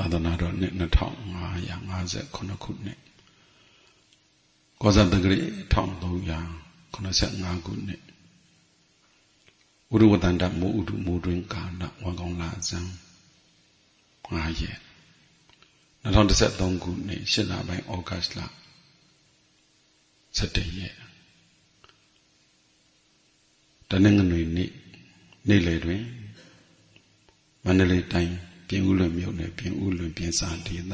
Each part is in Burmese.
သာသနာတော်နှစ်2559ခုနှစ်ကောဇာတက္ကရီ1385ခုနှစ်ဥရဝတ္တန္တမိုးဥဒုမိုးတွင်ကာလဝါကောင်လာဇံ9ရက်2013ခုနှစ်8လပိုင်းဩဂတ်လ17ရက်တနင်္ဂနွေနေ့နေ့လယ်တွင်မန္တလေးတိုင်း ပြင်ဦးလွင်မြို့နယ်ပြင်ဦးလွင်ပြင်စာဒေသ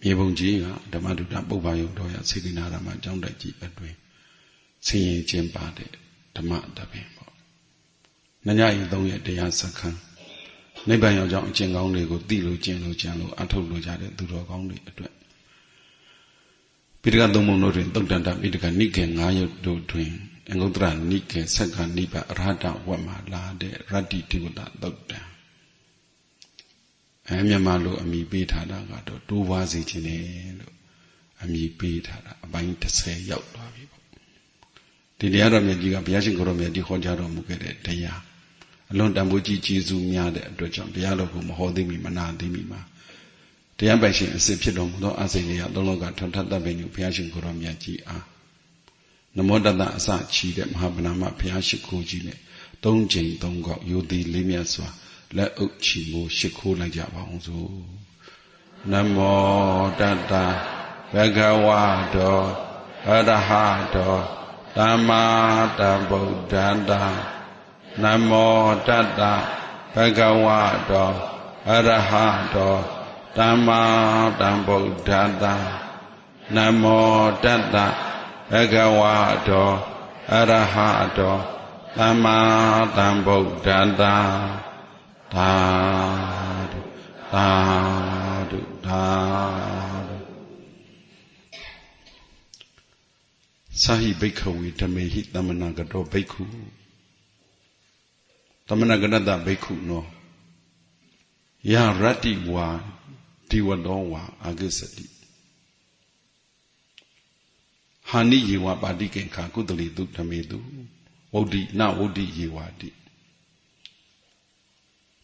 မြေပုံကြီးကဓမ္မဒုတပုပ္ပါယုံတော်ရစေတနာရမကျောင်းတိုက်ကြီးအတွင်ဆင်ရင်ကျင်းပါတဲ့ဓမ္မတပင်ပေါ့။ညညရင်သုံးရက်တရားစခန်းနိဗ္ဗာန်ရောက်ကြောင်းအကျင့်ကောင်းတွေကိုသိလို့ကျင့်လို့ကြံလို့အထုတ်လို့ကြတဲ့သူတော်ကောင်းတွေအတွက်ပိဋကသုံးပုံတို့တွင်သုတ်တန်တပိဋကနိကေ၅ရုပ်တို့တွင်အငုတ္တရနိကေဆက်ကနိဗ္ဗာအရဟတဝတ်မှာလာတဲ့ရတ္တိတိဝတသုတ်တံ အဲမြန်မာလိုအမိပေးထားတာကတော့တိုးပွားစေခြင်းနဲ့လို့အမိပေးထားတာအပိုင်း30ရောက်သွားပြီပေါ့ဒီတရားတော်မြတ်ကြီးကဘုရားရှင်ကိုရောမြတ်ကြီးဟောကြားတော်မူခဲ့တဲ့တရားအလွန်တန်ဖိုးကြီးကျေးဇူးများတဲ့အတွက်ကြောင့်တရားတော်ကိုမဟောသိမိမနာသိမိမှာတရားပိုင်ရှင်အစစ်ဖြစ်တော်မူသောအစိတ်လေးရသုံးလောကထောထတတ်ပင်ဘုရားရှင်ကိုရောမြတ်ကြီးအားနမောတတအစချီတဲ့မဟာဗနာမဘုရားရှိခိုးကြီးနဲ့သုံးချိန်သုံးခေါက်ယိုသည်လေးမြတ်စွာ လက်အုပ်ချီမိုးရှ िख ိုးလိုက်ကြပါအောင်စို့နမောတတဘဂဝါတောအရဟတောသမ္မာတဗုဒ္ဓန္တာနမောတတဘဂဝါတောအရဟတောသမ္မာတဗုဒ္ဓန္တာနမောတတဘဂဝါတောအရဟတောသမ္မာတဗုဒ္ဓ န္တာသာဓုသာဓုသာဓုသာဟိဘိက္ခဝေဓမေဟိသမဏကတောဘိက္ခုသမဏကတတဘိက္ခုနောယရတ္တိဝါဒီဝတောဝါအာဂစ္စတိဟာနိယေဝပါတိကေခာကုတလိတုဓမေတုဝုဒ္ဓိနဝုဒ္ဓိယေဝတိ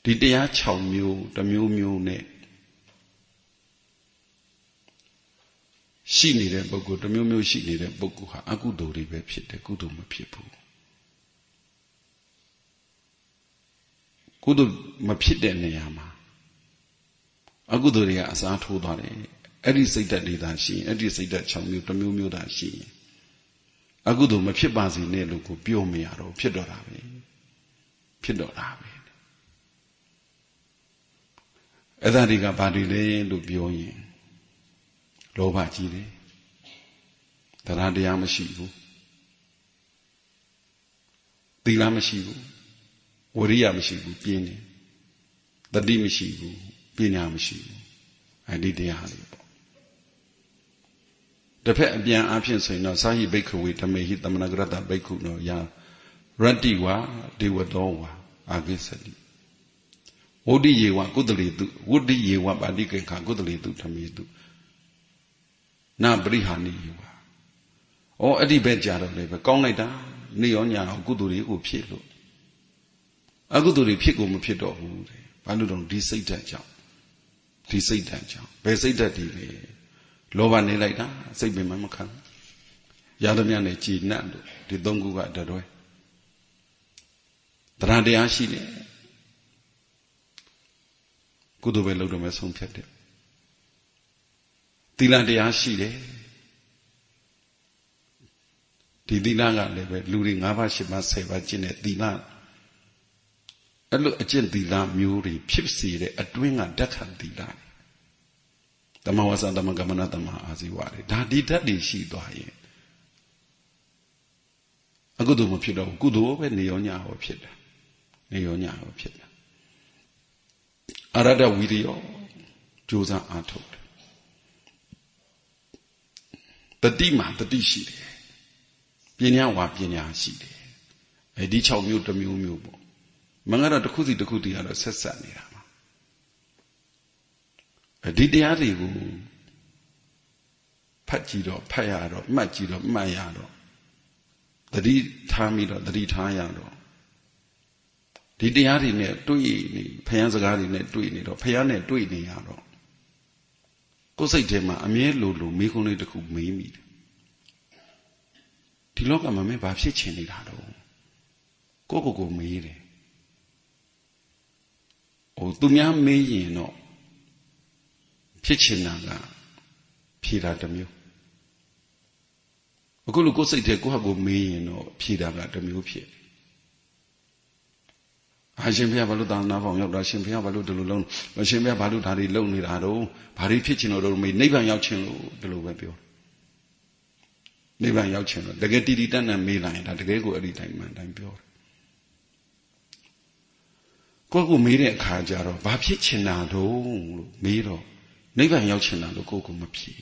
ဒီတရား6မျိုးတစ်မျိုးမျိုးနဲ့ရှိနေတဲ့ပုဂ္ဂိုလ်တစ်မျိုးမျိုးရှိနေတဲ့ပုဂ္ဂိုလ်ဟာအကုသိုလ်တွေပဲဖြစ်တယ်ကုသိုလ်မဖြစ်ဘူးကုသိုလ်မဖြစ်တဲ့နေရာမှာအကုသိုလ်တွေကအစားထိုးသွားတယ်အဲ့ဒီစိတ်ဓာတ်တွေသာရှိရင်အဲ့ဒီစိတ်ဓာတ်6မျိုးတစ်မျိုးမျိုးသာရှိရင်အကုသိုလ်မဖြစ်ပါစေနဲ့လို့ကိုပြောမရတော့ဖြစ်တော့တာပဲဖြစ်တော့တာပဲ အဲ့ဒါတွေကဘာတွေလဲလို့ပြောရင်လောဘကြီးတယ်တရားတရားမရှိဘူးသီလမရှိဘူးဝရိယမရှိဘူးပြင်းတယ်တတိမရှိဘူးပညာမရှိဘူးအဲ့ဒီတရားတွေပေါ့တစ်ဖက်အပြန်အဖြစ်ဆိုရင်တော့စာဟိဘိက္ခဝေဓမေဟိသမဏဂရတဘိက္ခုနောယာရတ္တိဝါဒေဝတောဝါအာဂိသတိ ဝုဒ္ဓိယေဝကုသလေတုဝုဒ္ဓိယေဝပါဠိကေခာကုသလေတုဓမေတုနာပရိဟာနိယေဝဩအဲ့ဒီဘက်ကြတော့လေပဲကောင်းလိုက်တာနေရောညာရောကုသိုလ်တွေကိုဖြစ်လို့အကုသိုလ်တွေဖြစ်ကိုမဖြစ်တော့ဘူးတဲ့ဘာလို့တော့ဒီစိတ်ဓာတ်ကြောင့်ဒီစိတ်ဓာတ်ကြောင့်ဘယ်စိတ်ဓာတ်ဒီလေလောဘနေလိုက်တာစိတ်ပင်မမခံရသမျှနဲ့ကြည်နတ်လို့ဒီသုံးခုကတတွဲတရားတရားရှိတယ် ကုသိုလ်ပဲလုပ်တော့မယ်ဆုံးဖြတ်တယ်သီလတရားရှိတယ်ဒီသီလကလည်းပဲလူတွေ၅ပါး၈ပါး၁၀ပါးကျင့်တဲ့သီလအဲ့လိုအကျင့်သီလမျိုးတွေဖြစ်စေတဲ့အတွင်းကဓာတ်ခံသီလတမဝဆတမကမနာတမအာဇီဝတွေဒါဒီဓာတ်တွေရှိသွားရင်အကုသိုလ်မဖြစ်တော့ဘူးကုသိုလ်ပဲနေရောညာဟောဖြစ်တယ်နေရောညာဟောဖြစ်တယ် အရဒဝီရိယကြိုးစားအားထုတ်တယ်တတိမှာတတိရှိတယ်ပညာဝါပညာရှိတယ်အဲဒီ6မျိုးတစ်မျိုးမျိုးပေါ့မင်္ဂလာတစ်ခုစီတစ်ခုတည်းကတော့ဆက်ဆက်နေတာပါဒီတရားတွေကိုဖတ်ကြည့်တော့ဖတ်ရတော့မှတ်ကြည့်တော့မှတ်ရတော့တတိထားမိတော့တတိထားရတော့ ဒီတရားတွေနဲ့တွေ့နေဖယံစကားတွေနဲ့တွေ့နေတော့ဖယံနဲ့တွေ့နေရတော့ကိုယ်စိတ်ထဲမှာအမြဲလိုလိုမိခုံးလေးတစ်ခုမေးမိတယ်ဒီလောကမှာမင်းဘာဖြစ်ချင်နေတာတော့ကိုကိုကိုမေးတယ်ဟိုသူများမေးရင်တော့ဖြစ်ချင်တာကဖြေတာတစ်မျိုးအခုလိုကိုယ်စိတ်ထဲကိုယ့်ဟာကိုမေးရင်တော့ဖြေတာကတစ်မျိုးဖြစ် အရှင်ဘုရားဘာလို့သာနာဖောင်ရောက်တာရှင်ဘုရားဘာလို့ဒီလိုလုံးအရှင်ဘုရားဘာလို့ဒါတွေလုံနေတာတော့ဘာတွေဖြစ်ချင်လို့တော့မေးနိဗ္ဗာန်ရောက်ချင်လို့ဒီလိုပဲပြောနိဗ္ဗာန်ရောက်ချင်လို့တကယ်တီတီတတ်နဲ့မေးလိုက်ရင်ဒါတကယ်ကိုအဲ့ဒီတိုင်းမှန်တိုင်းပြောတယ်ကိုယ့်ကိုမေးတဲ့အခါကျတော့ဘာဖြစ်ချင်တာတော့လို့မေးတော့နိဗ္ဗာန်ရောက်ချင်တာလို့ကိုယ့်ကိုမဖြစ်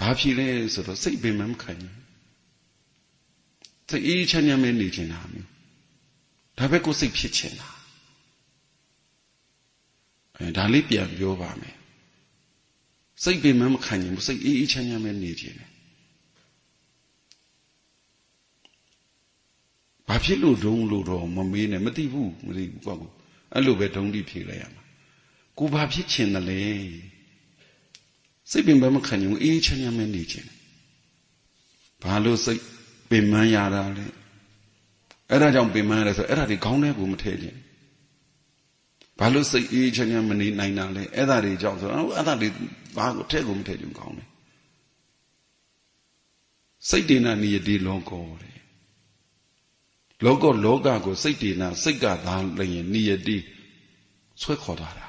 ဘာဖြစ်လဲဆိုတော့စိတ်ပင်မမခံဘူး စိတ်အေးချမ်းချမ်းပဲနေချင်တာမျိုးဒါပဲကိုယ်စိတ်ဖြစ်ချင်တာအဲဒါလေးပြန်ပြောပါမယ်စိတ်ပင်မမခံရင်စိတ်အေးအေးချမ်းချမ်းပဲနေချင်တယ်ဘာဖြစ်လို့ဒုံလို့တော့မမေးနဲ့မသိဘူးမသိဘူးကွာကိုအဲ့လိုပဲဒုံတိဖြေလိုက်ရမှာကိုဘာဖြစ်ချင်တယ်လဲစိတ်ပင်ပဲမခံရင်အေးချမ်းချမ်းပဲနေချင်တယ်ဘာလို့စိတ် ပင်မရတာလဲအဲ့ဒါကြောင့်ပင်မရတယ်ဆိုအဲ့ဒါဒီခေါင်းထဲကိုမထည့်ခြင်းဘာလို့စိတ်အေးချမ်းချမ်းမနေနိုင်တာလဲအဲ့ဒါတွေကြောင့်ဆိုတော့အဲ့ဒါတွေဘာကိုထည့်ကိုမထည့်ခြင်းခေါင်းထဲစိတ်တေနာနိယတိလောကောတဲ့လောကလောကကိုစိတ်တေနာစိတ်ကသာလျင်နိယတိဆွဲခေါ်သွားတာ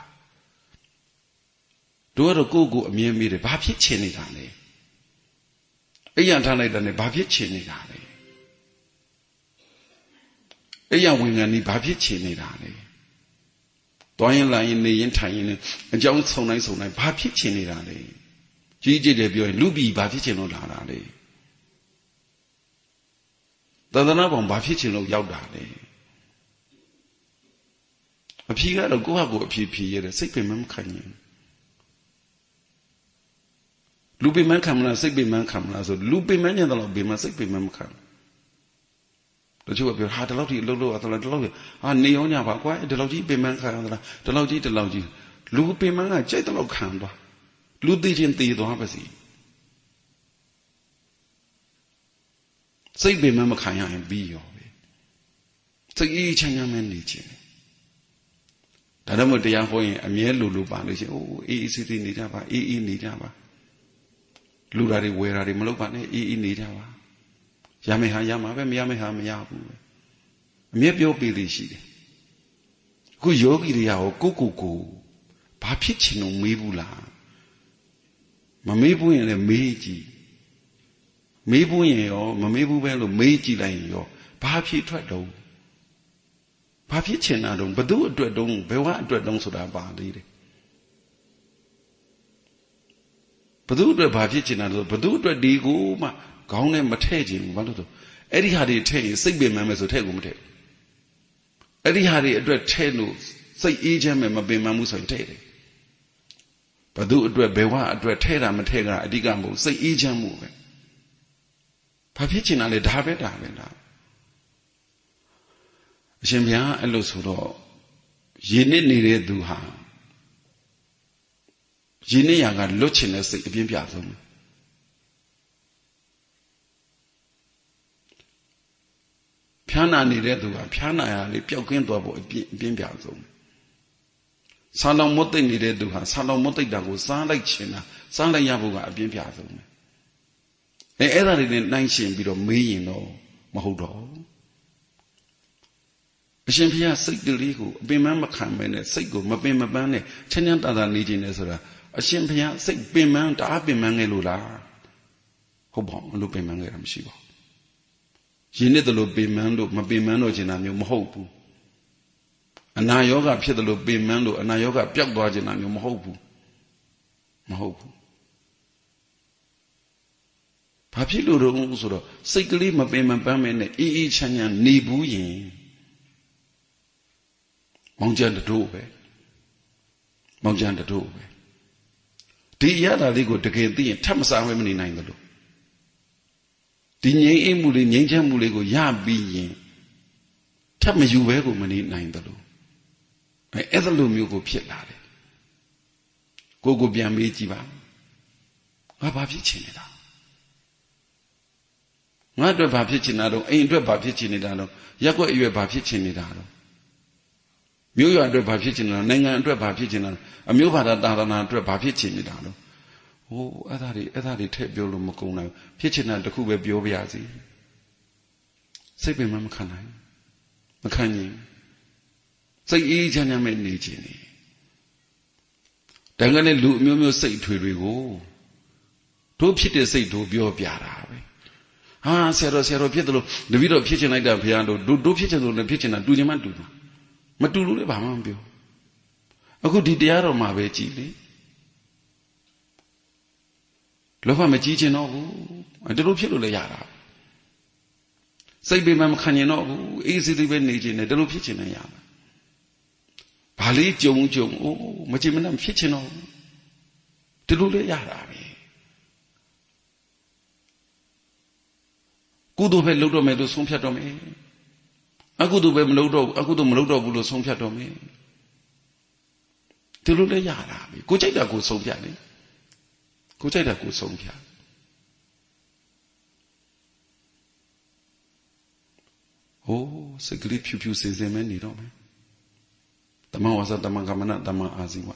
တို့ကတော့ကိုယ့်ကိုအမြင်မိတယ်ဘာဖြစ်ချင်နေတာလဲ အိယာထားလိုက်တဲ့ဘာဖြစ်ချင်နေတာလဲအိယာဝင်ငံဒီဘာဖြစ်ချင်နေတာလဲတွားရင်လာရင်နေရင်ထိုင်ရင်အကြောင်းဆုံတိုင်းဆုံတိုင်းဘာဖြစ်ချင်နေတာလဲကြီးကြည့်တယ်ပြောရင်လူပြီဘာဖြစ်ချင်လို့လာတာလဲသဒနာပေါင်းဘာဖြစ်ချင်လို့ရောက်တာလဲအဖြေကတော့ကိုယ့်ဟာကိုယ်အဖြေဖြေရတယ်စိတ်ပင်မခံရင် လူပင်မခံမလားစိတ်ပင်မခံမလားဆိုလူပင်မညံတော့ပင်မစိတ်ပင်မမခံတချို့ကပြောဟာဒီလောက်ထိအလုပ်လုပ်ရသလားဒီလောက်ဟာနေရောညပါကွာဒီလောက်ကြီးပင်မခံရသလားဒီလောက်ကြီးဒီလောက်ကြီးလူပင်မကကြိုက်တော့ခံသွားလူသိချင်းသိသွားပါစီစိတ်ပင်မမခံရရင်ပြီးရောပဲစိတ်အေးချမ်းချမ်းမနေခြင်းဒါတော့မတရားဟောရင်အမြဲလိုလိုပါလို့ရှိရင်အိုးအေးအေးဆေးဆေးနေကြပါအေးအေးနေကြပါ လူတာတွေဝယ်တာတွေမလုပ်ပါနဲ့အေးအေးနေကြပါရမယ်ဟာရမှာပဲမရမယ်ဟာမရဘူးပဲအမြဲပြောပေးလို့ရှိတယ်အခုယောဂီတွေရောကိုကိုကိုဘာဖြစ်ချင်လို့မေးဘူးလားမမေးဘူးရင်လည်းမေးကြည့်မေးဘူးရင်ရောမမေးဘူးပဲလို့မေးကြည့်လိုက်ရင်ရောဘာဖြစ်ထွက်တော့ဘာဖြစ်ချင်တာတော့ဘသူအတွက်တုံးဘယ်ဝအတွက်တုံးဆိုတာပါသေးတယ် ဘသူအတွက်ဘာဖြစ်ချင်တာလို့ဘသူအတွက်ဒီကိုမှခေါင်းနဲ့မထည့်ချင်ဘူးဘာလို့ဆိုအဲ့ဒီဟာတွေထည့်ရင်စိတ်ပင်ပန်းမယ်ဆိုထည့်ကိုမထည့်အဲ့ဒီဟာတွေအတွက်ထည့်လို့စိတ်အေးချမ်းမယ်မပင်ပန်းဘူးဆိုရင်ထည့်တယ်ဘသူအတွက်ဘယ်ဝအတွက်ထည့်တာမထည့်ကအဓိကမဟုတ်စိတ်အေးချမ်းမှုပဲဘာဖြစ်ချင်တာလဲဒါပဲဒါပဲလားအရှင်ဘုရားအဲ့လိုဆိုတော့ရင်းနစ်နေတဲ့သူဟာ ရင်းနှီးရာကလွတ်ချင်တဲ့စိတ်အပြင်းပြဆုံးဖျားနာနေတဲ့သူကဖျားနာရလေးပျောက်ကင်းသွားဖို့အပြင်းအပြင်းပြဆုံးဆာလောင်မွတ်သိမ့်နေတဲ့သူဟာဆာလောင်မွတ်သိမ့်တာကိုစားလိုက်ချင်တာစားလိုက်ရဖို့ကအပြင်းပြဆုံးအဲအဲ့ဒါတွေနဲ့နှိုင်းရှင်ပြီးတော့မေးရင်တော့မဟုတ်တော့အရှင်ဘုရားစိတ်ကလေးကိုအပင်မမခံမဲနဲ့စိတ်ကိုမပင်မပန်းနဲ့ချမ်းချမ်းသာသာနေခြင်းနဲ့ဆိုတာ အရှင်ဘုရားစိတ်ပင်ပန်းတအားပင်ပန်းခဲ့လို့လားဟုတ်ပါဘူးလို့ပင်ပန်းခဲ့တာမရှိပါဘူးယင်းနှစ်တလို့ပင်ပန်းလို့မပင်ပန်းတော့ခြင်းတာမျိုးမဟုတ်ဘူးအနာယောဂဖြစ်တယ်လို့ပင်ပန်းလို့အနာယောဂပျောက်သွားခြင်းတာမျိုးမဟုတ်ဘူးမဟုတ်ဘူးဘာဖြစ်လို့တော့ဆိုတော့စိတ်ကလေးမပင်မပန်းမဲနဲ့အေးအေးချမ်းချမ်းနေဘူးယင်မောင်ကျန်တို့ပဲမောင်ကျန်တို့ပဲ ဒီရတာလေးကိုတကယ်သိရင်ထပ်မစားဝဲမနေနိုင်ဘူးလို့ဒီငြိမ်းအိမ်မှုလေးငြိမ်းချမ်းမှုလေးကိုရပြီးရင်ထပ်မယူဘဲကိုမနေနိုင်တယ်လို့အဲအဲ့ဒါလိုမျိုးကိုဖြစ်လာတယ်ကိုကိုပြန်မေးကြည့်ပါငါဘာဖြစ်ချင်နေတာငါအတွက်ဘာဖြစ်ချင်တာတော့အိမ်အတွက်ဘာဖြစ်ချင်နေတာတော့ရက်ွက်အရွယ်ဘာဖြစ်ချင်နေတာတော့ မြို့ရွာအတွက်ဘာဖြစ်ချင်နေတာနိုင်ငံအတွက်ဘာဖြစ်ချင်တာအမျိုးဘာသာတာသနာအတွက်ဘာဖြစ်ချင်နေတာတော့ဟိုအဲ့ဒါတွေအဲ့ဒါတွေထည့်ပြောလို့မကုန်နိုင်ဖြစ်ချင်တာတခုပဲပြောပြရစီစိတ်ပင်မမခံနိုင်မခံရင်စိတ်အေးချမ်းချမ်းပဲနေခြင်းနေတန်ခါနဲ့လူအမျိုးမျိုးစိတ်ထွေတွေကိုတို့ဖြစ်တဲ့စိတ်တို့ပြောပြတာပဲဟာဆရာတော်ဆရာတော်ဖြစ်တယ်လို့တပည့်တော်ဖြစ်ချင်လိုက်တာဘုရားတို့တို့ဖြစ်ချင်လို့လည်းဖြစ်ချင်တာတူချင်မှတူမှာ မတူလို့လည်းဘာမှမပြောအခုဒီတရားတော်မှာပဲကြည်လေလောဘမကြီးချင်တော့ဘူးဒီလိုဖြစ်လို့လည်းရတာစိတ်ပေမှမခံရင်တော့ဘူးအေးစိစိပဲနေချင်တယ်ဒီလိုဖြစ်ချင်တယ်ရတာဘာလေးကြုံကြုံအိုးမချင်မနဲ့ဖြစ်ချင်တော့ဒီလိုလည်းရတာပဲကုသိုလ်ပဲလုပ်တော့မယ်လို့ဆုံးဖြတ်တော့မယ် အကုသိုလ်ပဲမလုပ်တော့ဘူးအကုသိုလ်မလုပ်တော့ဘူးလို့ဆုံးဖြတ်တော့မယ်ဒီလိုလည်းရတာပဲကိုကြိုက်တာကိုဆုံးဖြတ်လေကိုကြိုက်တာကိုဆုံးဖြတ်ဟိုးစိတ်ကလေးဖြူဖြူစင်စင်ပဲနေတော့မယ်တမန်ဝါစာတမန်ကမနတမန်အာဇီဝ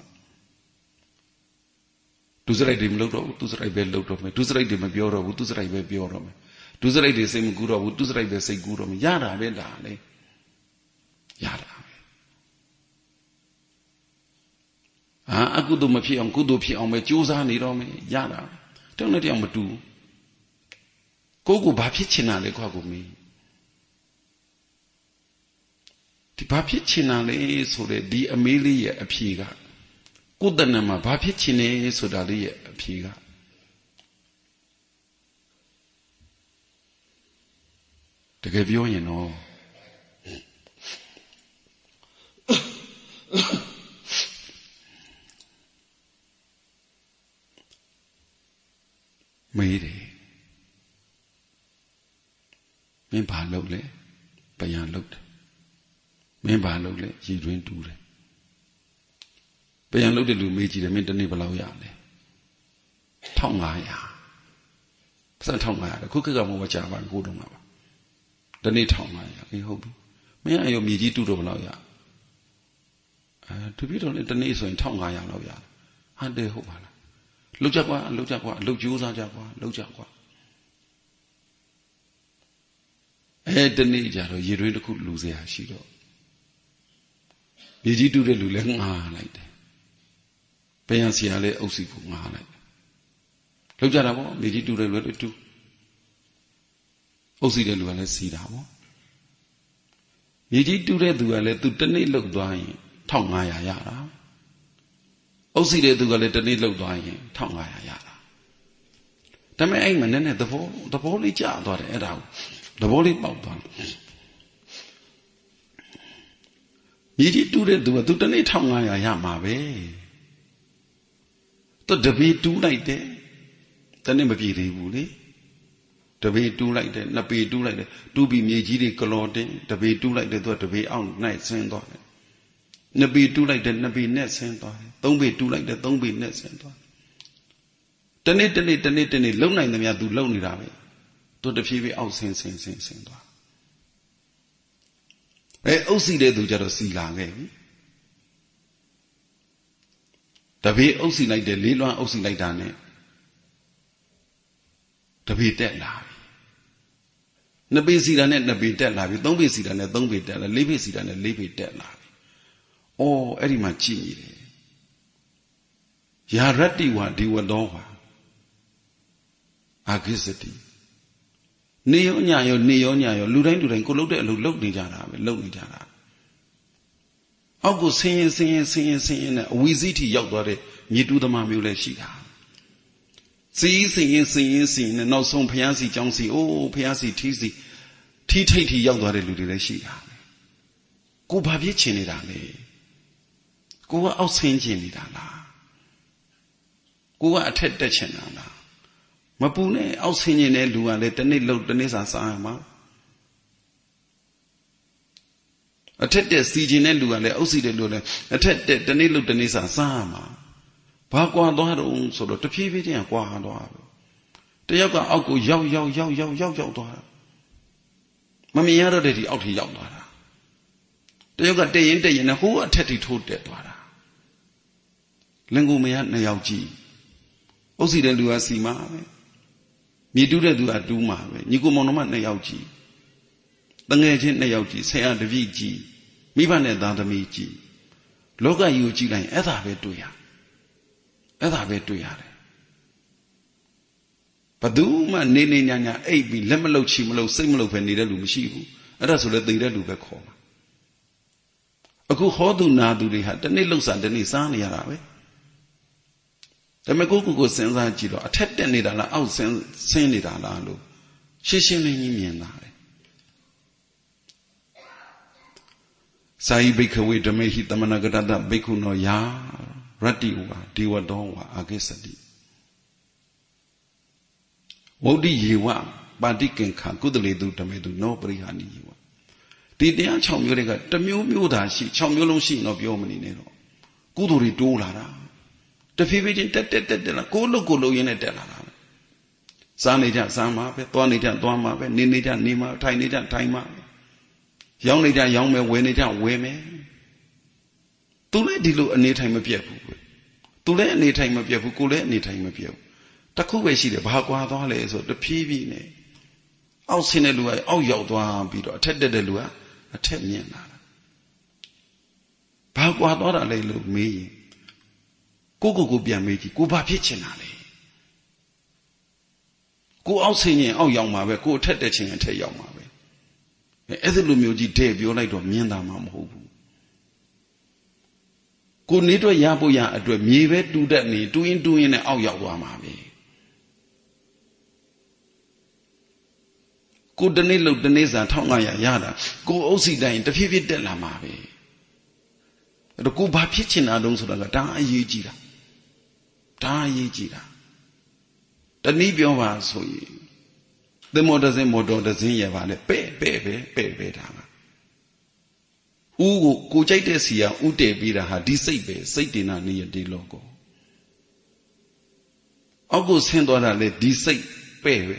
သူစရိုက်တွေမလုပ်တော့ဘူးသူစရိုက်ပဲလုပ်တော့မယ်သူစရိုက်တွေမပြောတော့ဘူးသူစရိုက်ပဲပြောတော့မယ်ဒုစရိုက်တွေစိတ်မကူတော့ဘူးသူစရိုက်ပဲစိတ်ကူတော့မရတာပဲဒါလေ ရတာပဲအာအကုသိုလ်မဖြစ်အောင်ကုသိုလ်ဖြစ်အောင်ပဲကြိုးစားနေတော့မယ်ရတာတောင်းတဲ့တောင်မတူကိုကိုဘာဖြစ်ချင်တာလဲခွာကိုမင်းဒီဘာဖြစ်ချင်တာလဲဆိုတဲ့ဒီအမေးလေးရဲ့အဖြေကကိုယ်တဏ္ဍမှာဘာဖြစ်ချင်လဲဆိုတာလေးရဲ့အဖြေကတကယ်ပြောရင်တော့ မေးတယ်မင်းဘာလုပ်လဲပယံလုပ်တယ်မင်းဘာလုပ်လဲရည်တွင်းတူးတယ်ပယံလုပ်တဲ့လူမေးကြည့်တယ်မင်းတနေ့ဘယ်လောက်ရလဲ1500ပတ်စံ1500ခုခေတ်ကမဟုတ်ကြပါဘူးကိုတော့မှာပါတနေ့ထောင်လာရအေးဟုတ်ပြီမင်းအယောမြေကြီးတူတော့ဘယ်လောက်ရ အဲတပည့်တော်လည်းတနေ့ဆိုရင်1500လောက်ရတယ်ဟာတယ်ဟုတ်ပါလားလောက်ကြကွာလောက်ကြကွာလောက်ကြိုးစားကြကွာလောက်ကြကွာအဲတနေ့ကြတော့ရေတွင်းတစ်ခုလူစရာရှိတော့မြေကြီးတူတဲ့လူလည်းငားလိုက်တယ်ဘယ်ရန်ဆရာလည်းအုပ်စီဖို့ငားလိုက်လောက်ကြတာပေါ့မြေကြီးတူတဲ့လူလည်းတူအုပ်စီတဲ့လူကလည်းစီတာပေါ့မြေကြီးတူးတဲ့သူကလည်းသူတနေ့လောက်သွားရင် 1500ရတာအုပ်စီတဲ့သူကလည်းတနေ့လောက်သွားရင်1500ရတာဒါပေမဲ့အဲ့မှာနည်းနည်းသဘောသဘောလေးကျသွားတယ်အဲ့ဒါကိုသဘောလေးပေါက်သွားတယ်မြေကြီးတူးတဲ့သူကသူတနေ့1500ရမှာပဲသူတပီတူးလိုက်တယ်တနေ့မပြည့်သေးဘူးလေတပေတူးလိုက်တယ်နှစ်ပေတူးလိုက်တယ်တူးပြီးမြေကြီးတွေကလော်တင်တပေတူးလိုက်တယ်သူကတပေအောင်နိုင်ဆင်းသွားတယ် နှစ်ပေတူးလိုက်တယ်နှစ်ပေနဲ့ဆင်းသွားတယ်သုံးပေတူးလိုက်တယ်သုံးပေနဲ့ဆင်းသွားတယ်တနေ့တနေ့တနေ့တနေ့လုံနိုင်သမျှသူလုံနေတာပဲသူတဖြည်းဖြည်းအောက်ဆင်းဆင်းဆင်းဆင်းသွားအဲအုပ်စီတဲ့သူကြတော့စီလာခဲ့ပြီတပေအုပ်စီလိုက်တယ်လေးလွှမ်းအုပ်စီလိုက်တာနဲ့တပေတက်လာပြီနှစ်ပေစီတာနဲ့နှစ်ပေတက်လာပြီသုံးပေစီတာနဲ့သုံးပေတက်လာလေးပေစီတာနဲ့လေးပေတက်လာပြီ အော်အဲ့ဒီမှာကြည့်နေတယ်ယာရတ္တိဝဒီဝတောဝါအာဂိစတိနေရောညရောနေရောညရောလူတိုင်းလူတိုင်းကိုလှုပ်တဲ့အလုပ်လုပ်နေကြတာပဲလုပ်နေကြတာအောက်ကိုဆင်းရင်ဆင်းရင်ဆင်းရင်ဆင်းရင်နဲ့အဝီစီးထိရောက်သွားတဲ့မြေတူးသမားမျိုးလည်းရှိတာစီးစင်ရင်စင်ရင်စင်နဲ့နောက်ဆုံးဖျားစီကြောင်းစီအိုးဖျားစီထီးစီထီးထိတ်ထီရောက်သွားတဲ့လူတွေလည်းရှိတာကိုဘာဖြစ်ချင်နေတာလဲ ကိုကအောက်ဆင်းချင်နေတာလားကိုကအထက်တက်ချင်တာလားမပူနဲ့အောက်ဆင်းနေတဲ့လူကလည်းတနေ့လောက်တနေ့စာစားရမှာအထက်တက်စီခြင်းတဲ့လူကလည်းအုပ်စီတဲ့လူကလည်းအထက်တက်တနေ့လို့တနေ့စာစားရမှာဘာကွာသွားတော့ဆိုတော့တဖြည်းဖြည်းချင်းကွာသွားတယ်တယောက်ကအောက်ကိုရောက်ရောက်ရောက်ရောက်ရောက်ရောက်သွားတာမမြင်ရတော့တဲ့ဒီအောက်ထိရောက်သွားတာတယောက်ကတက်ရင်တက်ရင်လည်းဟိုးအထက်ထိထိုးတက်သွားတာ လင်ကိုမရနှစ်ယောက်ကြည့်အုပ်စီတဲ့လူကစီမှာပဲမြေတူးတဲ့သူကတူးမှာပဲညီကိုမောင်နှမနှစ်ယောက်ကြည့်တငယ်ချင်းနှစ်ယောက်ကြည့်ဆရာတပည့်ကြည့်မိဘနဲ့သားသမီးကြည့်လောကကြီးကိုကြည့်လိုက်အဲ့ဒါပဲတွေ့ရအဲ့ဒါပဲတွေ့ရတယ်ဘသူမှနေနေညာညာအိပ်ပြီးလက်မလုတ်ချီမလုတ်စိတ်မလုတ်ပဲနေတဲ့လူမရှိဘူးအဲ့ဒါဆိုလဲသိတဲ့လူပဲခေါ်မှာအခုဟောသူနာသူတွေဟာတနေ့လှုပ်စားတနေ့စားနေရတာပဲ ဒါပေမဲ့ကိုကိုကိုစဉ်းစားကြည့်တော့အထက်တက်နေတာလားအောက်ဆင်းဆင်းနေတာလားလို့ရှင်းရှင်းလင်းကြီးမြင်လာတယ်စာယိဘိခဝေဓမေဟိတမနဂရတဘိက္ခုနောယာရတ္တိဝါဒီဝတောဝါအာကိစတိဝုဒ္ဓိယေဝပါတိကင်္ခကုသလေတုဓမေတုနောပရိဟာနိယေဝဒီတရား6မျိုးတွေကတစ်မျိုးမျိုးသာရှိ6မျိုးလုံးရှိရင်တော့ပြောမနေနဲ့တော့ကုသိုလ်တွေတိုးလာတာ တဖြည်းဖြည်းချင်းတက်တက်တက်တက်လာကိုလုတ်ကိုလုတ်ရင်းနဲ့တက်လာတာစားနေကြစားမှာပဲသွားနေကြသွားမှာပဲနေနေကြနေမှာထိုင်နေကြထိုင်မှာပဲရောင်းနေကြရောင်းမယ်ဝယ်နေကြဝယ်မယ်သူလည်းဒီလိုအနေထိုင်မပြတ်ဘူးသူလည်းအနေထိုင်မပြတ်ဘူးကိုလည်းအနေထိုင်မပြတ်ဘူးတခုပဲရှိတယ်ဘာကွာသွားလဲဆိုတဖြည်းဖြည်းနဲ့အောက်ဆင်းတဲ့လူကအောက်ရောက်သွားပြီးတော့အထက်တက်တဲ့လူကအထက်မြင်လာတာဘာကွာသွားတာလဲလို့မေးရင် ကိုကိုကိုပြန်မေးကြည့်ကိုဘာဖြစ်ချင်တာလဲကိုအောက်ဆင်းရင်အောက်ရောက်မှာပဲကိုအထက်တက်ချင်အထက်ရောက်မှာပဲအဲ့ဒီလိုမျိုးကြီးတဲ့ပြောလိုက်တော့မြင်တာမှမဟုတ်ဘူးကိုနေတော့ရဖို့ရအတွက်မြေပဲတူတတ်နေတူရင်တူရင်နဲ့အောက်ရောက်သွားမှာပဲကိုတနေ့လို့တနေ့စာ1500ရတာကိုအုပ်စီတိုင်းတဖြည်းဖြည်းတက်လာမှာပဲအဲ့တော့ကိုဘာဖြစ်ချင်တာတုံးဆိုတာကဒါအရေးကြီးတာ ဒါအရေးကြီးတာတနည်းပြောပါဆိုရင်သင်္မောတစင်းမော်တော်တစင်းရပါလေပဲ့ပဲ့ပဲပဲ့ပဲ့တာကဥကိုကိုကြိုက်တဲ့စီကဥတည်ပြီးတာဟာဒီစိတ်ပဲစိတ်တင်နာနေရဒီလောကောအောက်ကိုဆင်းသွားတာလေဒီစိတ်ပဲ့ပဲ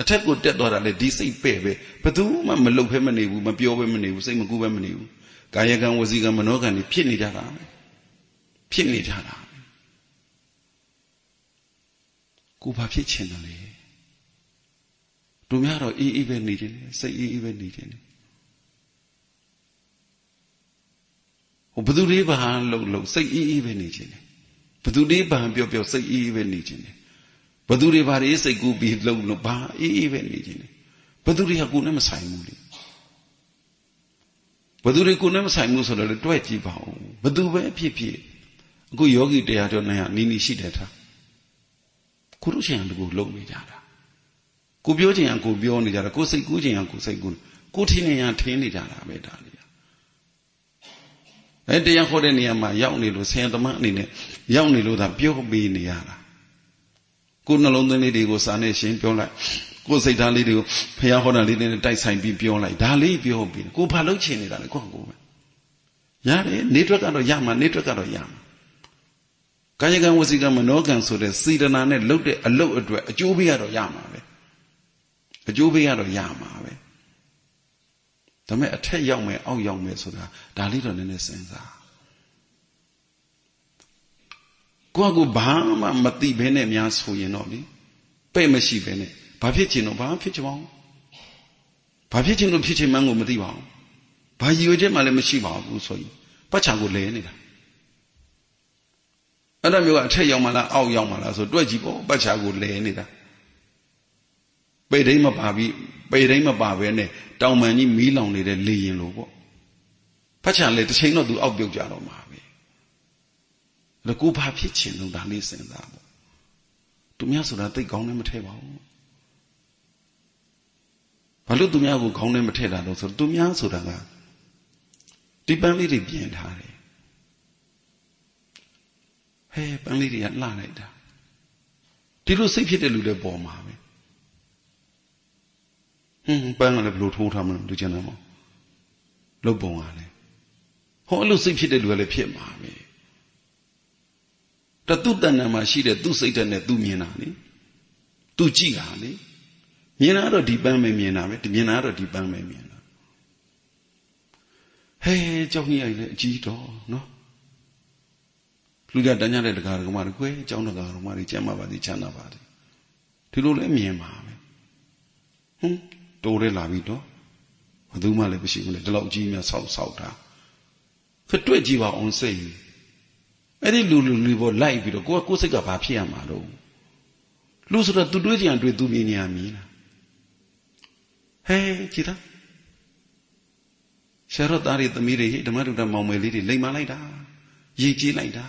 အထက်ကိုတက်သွားတာလေဒီစိတ်ပဲ့ပဲဘယ်သူမှမလုံဖဲမနေဘူးမပြောဘဲမနေဘူးစိတ်မကူးဘဲမနေဘူးကာယကံဝစီကံမနောကံတွေဖြစ်နေကြတာဖြစ်နေကြတာ ကိုဘာဖြစ်ချင်တယ်လဲတို့များတော့အေးအေးပဲနေတယ်စိတ်အေးအေးပဲနေတယ်ဟိုဘသူလေးဘာလှုပ်လှုပ်စိတ်အေးအေးပဲနေခြင်းတယ်ဘသူလေးဘာပြောပြောစိတ်အေးအေးပဲနေခြင်းတယ်ဘသူတွေဘာတွေစိတ်ကူးပြီးလှုပ်လို့ဘာအေးအေးပဲနေခြင်းတယ်ဘသူတွေကကိုယ်နဲ့မဆိုင်ဘူးလေဘသူတွေကိုယ်နဲ့မဆိုင်ဘူးဆိုတော့လေတွဲကြည့်ပါဦးဘသူပဲဖြစ်ဖြစ်အခုယောဂီတရားတော်နဲ့နီးနီးရှိတယ်ထား ကိုတို့ရှင်ကကိုလုံနေကြတာကိုပြောချင်ရင်ကိုပြောနေကြတာကိုစိတ်ကူးချင်ရင်ကိုစိတ်ကူးကိုထင်းနေရင်ထင်းနေကြတာပဲဒါလေးအဲတရားဟောတဲ့နေရာမှာရောက်နေလို့ဆရာသမားအနေနဲ့ရောက်နေလို့သာပြောပေးနေရတာကိုနှလုံးသွင်းလေးတွေကိုစာနဲ့ရှင်းပြောလိုက်ကိုစိတ်သားလေးတွေကိုဖះဟောတာလေးတွေနဲ့တိုက်ဆိုင်ပြီးပြောလိုက်ဒါလေးပြောပြီးကိုဘာလုပ်ချင်နေတာလဲကိုကကိုပဲရတယ်နေတွက်ကတော့ရမှာနေတွက်ကတော့ရမှာ ကာယကံဝစီကံမနောကံဆိုတဲ့စေတနာနဲ့လုပ်တဲ့အလုပ်အတွက်အကျိုးပေးရတော့ရမှာပဲအကျိုးပေးရတော့ရမှာပဲဒါပေမဲ့အထက်ရောက်မယ်အောက်ရောက်မယ်ဆိုတာဒါလေးတော့နည်းနည်းစဉ်းစားကိုကကိုဘာမှမသိဘဲနဲ့များဆိုရင်တော့လေပဲ့မရှိဘဲနဲ့ဘာဖြစ်ချင်တော့ဘာဖြစ်ချင်ပါဘူးဘာဖြစ်ချင်လို့ဖြစ်ချင်မှန်းကိုမသိပါဘူးဘာရည်ရွယ်ချက်မှလည်းမရှိပါဘူးဆိုရင်ပတ်ချာကိုလဲနေတာ အဲ့ဒါမျိုးကအထက်ရောက်မှလားအောက်ရောက်မှလားဆိုတွက်ကြည့်ပေါ့ပတ်ချာကိုလဲနေတာပေဒိမ့်မပါပြီးပေဒိမ့်မပါပဲနဲ့တောင်ပန်ကြီးမီးလောင်နေတဲ့လေရင်လိုပေါ့ပတ်ချာလေတစ်ချိန်တော့သူအောက်ပြုတ်ကြတော့မှာပဲဒါကိုဘာဖြစ်ချင်လို့ဒါလေးစဉ်းစားပေါ့သူများဆိုတာတိတ်ကောင်းနေမထဲပါဘူးဘာလို့သူများကိုခေါင်းထဲမထည့်တာလို့ဆိုတော့သူများဆိုတာကဒီပန်းလေးတွေပြင်ထားတယ် ဟဲပန်းလေးတွေကလှလိုက်တာဒီလိုစိတ်ဖြစ်တဲ့လူတွေပေါ်မှာပဲဟင်းပန်းကလည်းဘလို့ထိုးထားမလို့လူကျန်တယ်မို့လုတ်ပုံကလည်းဟောအဲ့လိုစိတ်ဖြစ်တဲ့လူကလည်းဖြစ်မှာပဲတသူတဏ္ဍာမှာရှိတဲ့သူစိတ်ဓာတ်နဲ့သူမြင်တာလေသူကြည့်တာလေမြင်တာတော့ဒီပန်းပဲမြင်တာပဲဒီမြင်တာတော့ဒီပန်းပဲမြင်တာဟဲကြောက်ကြီးရိုက်လေအကြီးတော်နော် လူကြတန်းကြတဲ့တရားဓမ္မတွေကွယ်အကြောင်းတရားဓမ္မတွေကျမ်းပါပါသည်ချမ်းသာပါသည်ဒီလိုလဲမြင်ပါပဲဟွန်းတိုးရဲလာပြီတော့ဘယ်သူမှလည်းမရှိဘူးလေဒီလောက်ကြီးများဆောက်ဆောက်တာခတွေ့ကြည့်ပါအောင်စိတ်အဲ့ဒီလူလူလူပေါ်လိုက်ပြီးတော့ကိုကကိုယ်စိတ်ကဘာဖြစ်ရမှာတော့လူဆိုတော့သူတွေးကြံတွေးသူမြင်နေရမည်လားဟဲကြည်တာရှာရတ်သားတွေသမီးတွေဓမ္မတုဒ္ဒမောင်မယ်လေးတွေလိမ်မာလိုက်တာရည်ကြည်လိုက်တာ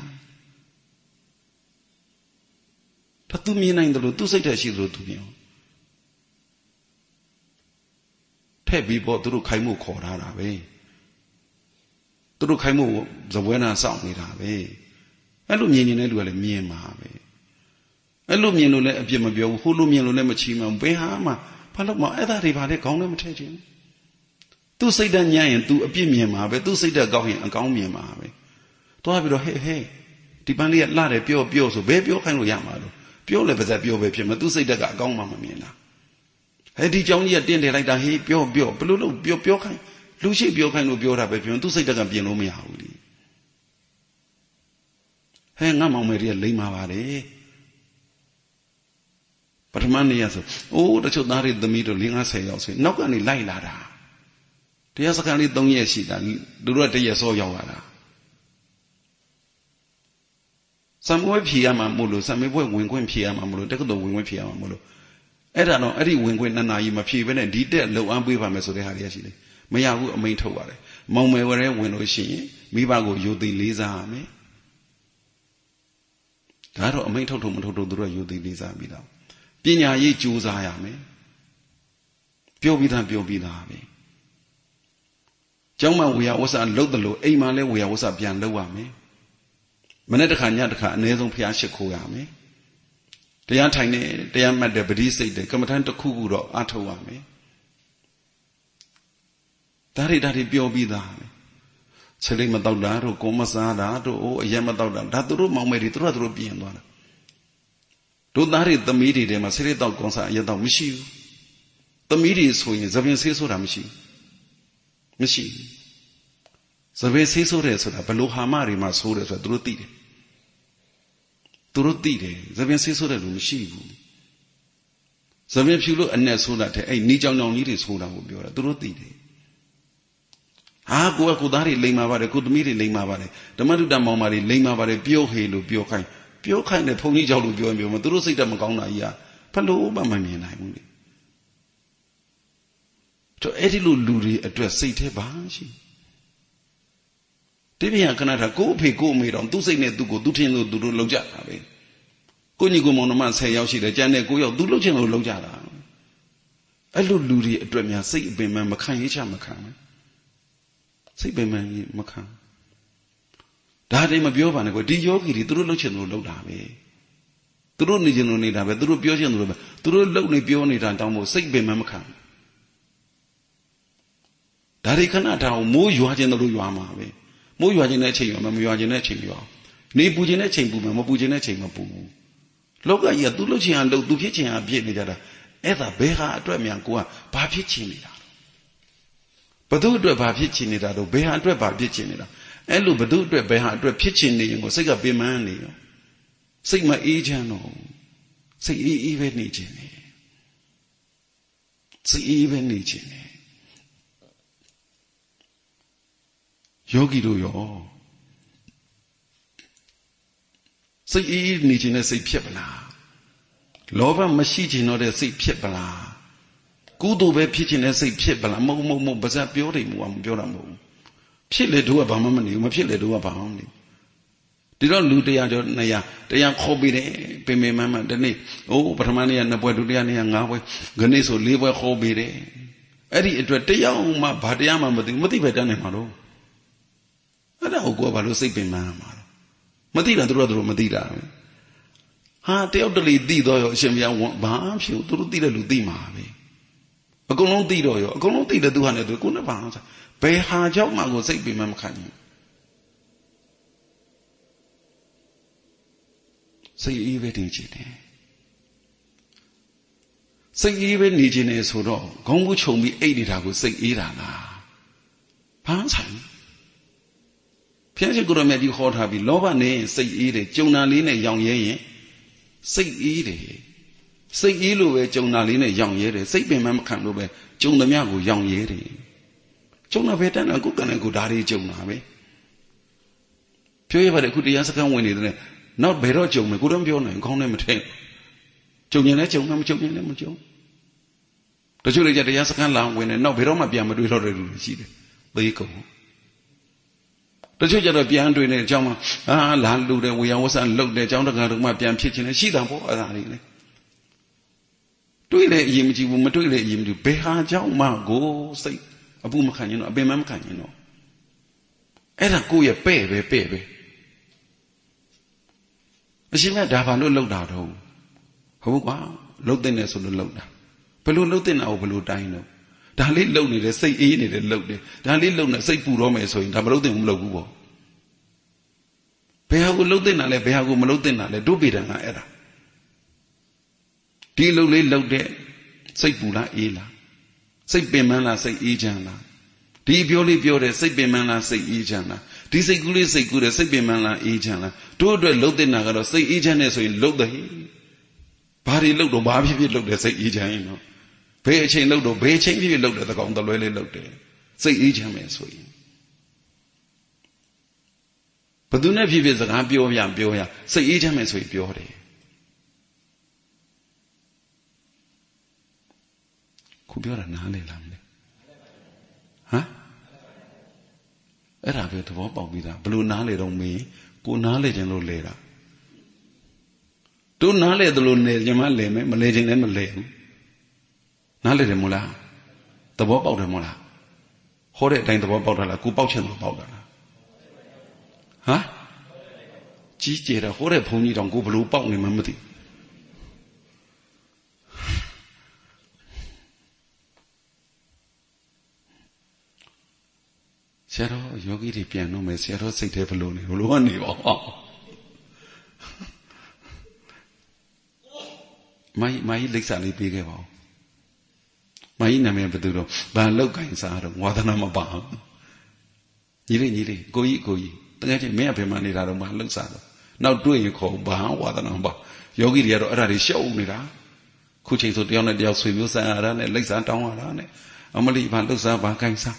ဒါသူမြင်နိုင်တယ်လို့သူစိတ်ထဲရှိတယ်လို့သူမြင်အောင်ထက်ပြီးပေါ့သူတို့ခိုင်းမှုခေါ်ထားတာပဲသူတို့ခိုင်းမှုဇပွဲနာစောင့်နေတာပဲအဲ့လိုမြင်နေတဲ့လူကလည်းမြင်မှာပဲအဲ့လိုမြင်လို့လည်းအပြစ်မပြောဘူးဟိုလိုမြင်လို့လည်းမချီမှဘယ်ဟာမှဘာလို့မအဲ့ဒါတွေဘာလဲခေါင်းထဲမထည့်ချင်သူစိတ်ဓာတ်ညံ့ရင် तू အပြစ်မြင်မှာပဲသူစိတ်ဓာတ်ကောင်းရင်အကောင်းမြင်မှာပဲသွားပြီးတော့ဟဲ့ဟဲ့ဒီပန်းလေးကလှတယ်ပြောပြောဆိုဘယ်ပြောခိုင်းလို့ရမှာလို့ ပြောလည်းပါစက်ပြောပဲဖြစ်မှာသူစိတ်ဓာတ်ကအကောင်းမှမမြင်တာဟဲ့ဒီเจ้าကြီးကတင့်တယ်လိုက်တာဟေးပြောပြောဘလို့လို့ပြောပြောခိုင်းလူရှိပြောခိုင်းလို့ပြောတာပဲပြောသူစိတ်ဓာတ်ကပြင်လို့မရဘူးလေဟဲ့ငါမောင်မေတွေကလိမ့်ပါပါတယ်ပထမနေ့ရဆိုအိုးတချို့သားတွေသမီးတို့၄50ရောက်ဆိုနောက်ကနေလိုက်လာတာတရားစခန်းလေး၃ရက်ရှိတာသူတို့ကတရက်စောရောက်လာတာ စံမွေးဖြေရမှာမို့လို့စံမေးပွဲဝင်ခွင့်ဖြေရမှာမို့လို့တက္ကသိုလ်ဝင်ခွင့်ဖြေရမှာမို့လို့အဲ့ဒါတော့အဲ့ဒီဝင်ခွင့်နှစ်နာရီမဖြေဘဲနဲ့ဒီတက်လုံအပ်ပေးပါမယ်ဆိုတဲ့ဟာတွေရှိတယ်မရဘူးအမိန်ထုတ်ရတယ်မောင်မယ်ဝရဲဝင်လို့ရှိရင်မိဘကိုယူသိလေးစားရမယ်ဒါတော့အမိန်ထုတ်ထုတ်မထုတ်ထုတ်သူတို့ယူသိလေးစားပြီးတော့ပညာရေးကြိုးစားရမယ်ပြောပြီးသားပြောပြီးသားပဲကျောင်းမှာဝေယဝဆလှုပ်တယ်လို့အိမ်မှာလည်းဝေယဝဆပြန်လှုပ်ရမယ် မနေ့တစ်ခါညတစ်ခါအနည်းဆုံးဖျားရှိခိုးရမယ်တရားထိုင်နေတရားမှတ်တဲ့ပဋိစိတ်တဲ့ကမ္မထန်တစ်ခုခုတော့အထုတ်ရမယ်ဒါတွေဒါတွေပြောပြီးသားပဲချက်လေးမတော့တာတို့ကိုမစားတာတို့အိုးအရက်မတော့တာဒါသူတို့မောင်မယ်တွေသူတို့ကသူတို့ပြင်သွားတာတို့သားတွေသမီးတွေထဲမှာဆေးရဲတော့ကွန်ဆာအရက်တော့မရှိဘူးသမီးတွေဆိုရင်သပင်ဆေးဆိုတာမရှိဘူးမရှိဘူး သပင်ဆေးဆိုတယ်ဆိုတာဘလို့ဟာမတွေမှာဆိုတယ်ဆိုတာသူတို့သိတယ်သူတို့သိတယ်သပင်ဆေးဆိုတဲ့လူမရှိဘူးသပင်ဖြူလို့အနဲ့ဆိုတာတဲ့အဲ့နီးကြောင်ကြောင်ကြီးတွေဆိုတာကိုပြောတာသူတို့သိတယ်ဟာကိုကကိုသားတွေလိမ်မာပါတယ်ကိုသမီးတွေလိမ်မာပါတယ်ဓမ္မတုတ္တမောင်မာတွေလိမ်မာပါတယ်ပြောဟေလို့ပြောခိုင်းပြောခိုင်းတယ်ဘုန်းကြီးကြောက်လို့ပြောရင်ပြောမှာသူတို့စိတ်ဓာတ်မကောင်းတာကြီးကဘလို့မှမမြင်နိုင်ဘူးလေတော့အဲ့ဒီလိုလူတွေအတွက်စိတ်แท้ပါရှိတိ ပိယခဏတာကိုအဖေကိုအမေတော်သူ့စိတ်နဲ့သူ့ကိုသူထင်လို့သူတို့လောက်ကြတာပဲကိုညီကိုမောင်နှမ10ယောက်ရှိတယ်ကျန်တဲ့9ယောက်သူလောက်ချင်လို့လောက်ကြတာအဲ့လိုလူတွေအတွက်များစိတ်အပင်မမခံရချမခံဘူးစိတ်ပင်ပန်းကြီးမခံဒါတည်းမပြောပါနဲ့ကွဒီယောဂီတွေသူတို့လှုပ်ချင်လို့လှုပ်တာပဲသူတို့နေချင်လို့နေတာပဲသူတို့ပြောချင်လို့ပဲသူတို့လှုပ်နေပြောနေတာတောင်းဖို့စိတ်ပင်မခံဒါတွေခဏတောင်မိုးရွာခြင်းတို့ရွာမှာပဲ မိုးရွာခြင်းတဲ့အချိန်ရွာမှာမရွာခြင်းတဲ့အချိန်ရွာနေပူခြင်းတဲ့အချိန်ပူမှာမပူခြင်းတဲ့အချိန်မပူဘူးလောကကြီးကသူလှုပ်ချင်အောင်လှုပ်သူဖြစ်ချင်အောင်ဖြစ်နေကြတာအဲ့ဒါဘယ်ဟာအတွက်မြန်ကိုကဘာဖြစ်ချင်နေတာဘသူအတွက်ဘာဖြစ်ချင်နေတာတော့ဘယ်ဟာအတွက်ဘာဖြစ်ချင်နေတာအဲ့လိုဘသူအတွက်ဘယ်ဟာအတွက်ဖြစ်ချင်နေရင်ကိုစိတ်ကပင်ပန်းနေရောစိတ်မအေးချမ်းတော့စိတ်အေးအေးပဲနေခြင်းနေစိတ်အေးပဲနေခြင်းနေ ယောဂီတို့ရောစိတ်အေးနေခြင်းနဲ့စိတ်ဖြစ်ပလားလောဘမရှိခြင်းတော့တဲ့စိတ်ဖြစ်ပလားကုသိုလ်ပဲဖြစ်ခြင်းနဲ့စိတ်ဖြစ်ပလားမဟုတ်မဟုတ်မဟုတ်ပါဇက်ပြောတယ်မူကမပြောတာမဟုတ်ဘူးဖြစ်လေတို့ကဘာမှမနေဘူးမဖြစ်လေတို့ကဘာမှမနေဘူးဒီတော့လူတရားကျော်200တရားခေါ်ပြီးတယ်ပင်ပင်မမဒီနေ့အိုးပထမနေ့က2ပွဲဒုတိယနေ့က5ပွဲခဏဆို4ပွဲခေါ်ပြီးတယ်အဲ့ဒီအတွက်တရားမှဘာတရားမှမသိမသိပဲတန်းနေမှာတော့ အဲ့ဒါကိုကိုကဘာလို့စိတ်ပင်ပန်းမှာလဲမသိတာသူတို့ကသူတို့မသိတာပဲဟာတယောက်တလေသိတော့ရောအရှင်ဘုရားဝန်ဘာဖြစ်သူတို့သိတဲ့လူသိမှာပဲအကုန်လုံးသိတော့ရောအကုန်လုံးသိတဲ့သူဟာနဲ့သူကိုနဲ့ဘာလို့ဆိုဘယ်ဟာကြောင့်မှကိုစိတ်ပင်ပန်းမခံဘူးစိတ်အေးပဲတည်ခြင်းတယ်စိတ်အေးပဲနေခြင်းတယ်ဆိုတော့ခေါင်းမူးခြုံပြီးအိတ်နေတာကိုစိတ်အေးတာလားဘာဆိုင်လဲ က်ရှိကိုရမြတ်ကြီးဟောထားပြီးလောဘနဲ့စိတ်အေးတယ်ကြုံနာလေးနဲ့ရောင်ရဲရင်စိတ်အေးတယ်စိတ်အေးလို့ပဲကြုံနာလေးနဲ့ရောင်ရဲတယ်စိတ်ပင်မမခံလို့ပဲကြုံသမျှကိုရောင်ရဲတယ်ကြုံတာပဲတန်းတာကိုယ်ကနေကိုဒါတွေကြုံတာပဲပြောရပါတယ်အခုတရားစခန်းဝင်နေတယ်နောက်ဘယ်တော့ကြုံမယ်ကိုတော့ပြောနိုင်ခေါင်းနဲ့မထည့်ကြုံရင်လည်းကြုံမှာမကြုံရင်လည်းမကြုံတချို့တွေကြတရားစခန်းလာဝင်နေနောက်ဘယ်တော့မှပြန်မတွေ့တော့တဲ့လူတွေရှိတယ်သေကုန် တချို့ကြတော့ပြန်တွေ့နေအကြောင်းမှာအာလာလူတယ်ဝေယဝဆန်လုတ်တယ်အကြောင်းတကားတို့မှပြန်ဖြစ်ခြင်းလည်းရှိတာပေါ့အဲ့ဒါတွေလေတွေ့လေအရင်မကြည့်ဘူးမတွေ့လေအရင်မကြည့်ဘယ်ဟာကြောင့်မှကိုစိတ်အပူမခံရင်တော့အပင်မမခံရင်တော့အဲ့ဒါကိုယ့်ရဲ့ပဲ့ပဲပဲ့ပဲအရှင်မြတ်ဒါဘာလို့လှုပ်တာတော့ဟုတ်ကွာလှုပ်တဲ့နဲ့ဆိုလို့လှုပ်တာဘယ်လိုလှုပ်တဲ့နာကိုဘယ်လိုတိုင်းတော့ ဒါလေးလှုပ်နေတယ်စိတ်အေးနေတယ်လှုပ်တယ်ဒါလေးလှုပ်နေစိတ်ပူတော့မယ်ဆိုရင်ဒါမလှုပ်တဲ့ဘူးမလှုပ်ဘူးပေါ့ဘယ်ဟာကိုလှုပ်တဲ့နာလဲဘယ်ဟာကိုမလှုပ်တဲ့နာလဲတို့ပေတံကအဲ့ဒါဒီလှုပ်လေးလှုပ်တဲ့စိတ်ပူလားအေးလားစိတ်ပင်ပန်းလားစိတ်အေးချမ်းလားဒီပြောလေးပြောတဲ့စိတ်ပင်ပန်းလားစိတ်အေးချမ်းလားဒီစိတ်ကူးလေးစိတ်ကူးတဲ့စိတ်ပင်ပန်းလားအေးချမ်းလားတို့အတွက်လှုပ်တဲ့နာကတော့စိတ်အေးချမ်းနေဆိုရင်လှုပ်တယ်ဘာတွေလှုပ်တော့ဘာဖြစ်ဖြစ်လှုပ်တယ်စိတ်အေးချမ်းရင်တော့ ဘယ်အချိန်လှုပ်တော့ဘယ်အချိန်ဖြစ်ဖြစ်လှုပ်တယ်သကောင်တလွဲလေးလှုပ်တယ်စိတ်အေးချမ်းမယ်ဆိုရင်ဘသူနဲ့ဖြစ်ဖြစ်စကားပြောပြပြောရစိတ်အေးချမ်းမယ်ဆိုရင်ပြောတယ်ခုပြောတာနားလေလားမလဲဟမ်အဲ့ဒါပဲသဘောပေါက်ပြီးသားဘလို့နားလေတော့မေးကိုနားလေခြင်းလို့လေတာတို့နားလေတယ်လို့နေကြမှာလေမယ်မလေခြင်းလည်းမလေဘူး နားလေတယ်မို့လားသဘောပေါက်တယ်မို့လားဟောတဲ့အတိုင်းသဘောပေါက်တာလားကိုပေါက်ချင်လို့ပေါက်တာလားဟမ်ကြီးကျယ်တာဟောတဲ့ဘုန်းကြီးတောင်ကိုဘလို့ပေါက်နေမှမသိဆရာတော်ယောဂီတွေပြန်တော့မယ်ဆရာတော်စိတ်ထဲဘလို့နေဘလို့ကနေပါမိုင်းမိုင်းလိပ်စာလေးပေးခဲ့ပါဦး မိုင်းနာမည်ဘယ်သူတော့ဘာလောက်ကင်စားတော့ဝါသနာမပါဘူးညီလေးညီလေးကိုကြီးကိုကြီးတကယ်ချင်းမင်းအဖေမနေတာတော့ဘာလောက်စားတော့နောက်တွေ့ရင်ခေါ်ဘာဝါသနာမပါယောဂီတွေကတော့အဲ့ဒါတွေရှောက်နေတာခုချိန်ဆိုတယောက်နဲ့တယောက်ဆွေမျိုးဆန်ရတာနဲ့လိပ်စာတောင်းရတာနဲ့အမလီဘာလောက်စားဘာကင်စား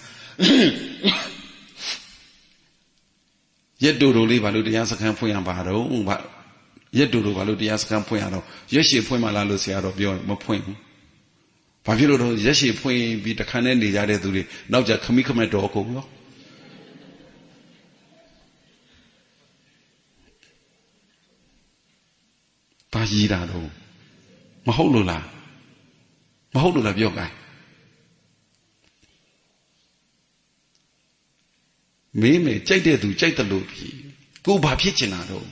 ရက်တူတူလေးဘာလို့တရားစခန်းဖွင့်ရပါတော့ဘာရက်တူတူဘာလို့တရားစခန်းဖွင့်ရတော့ရက်ရှည်ဖွင့်မှလားလို့ဆရာတော်ပြောမဖွင့်ဘူး ဘာဖြစ်လို့တော့ရက်ရှည်ဖွင့်ပြီးတခါနဲ့နေကြတဲ့သူတွေနောက်ကြခမိခမက်တော်ကုန်ရောဘာရည်တာတော့မဟုတ်လို့လားမဟုတ်လို့လားပြောကြမေးမယ်ကြိုက်တဲ့သူကြိုက်တယ်လို့ပြီကိုဘာဖြစ်ချင်တာတော့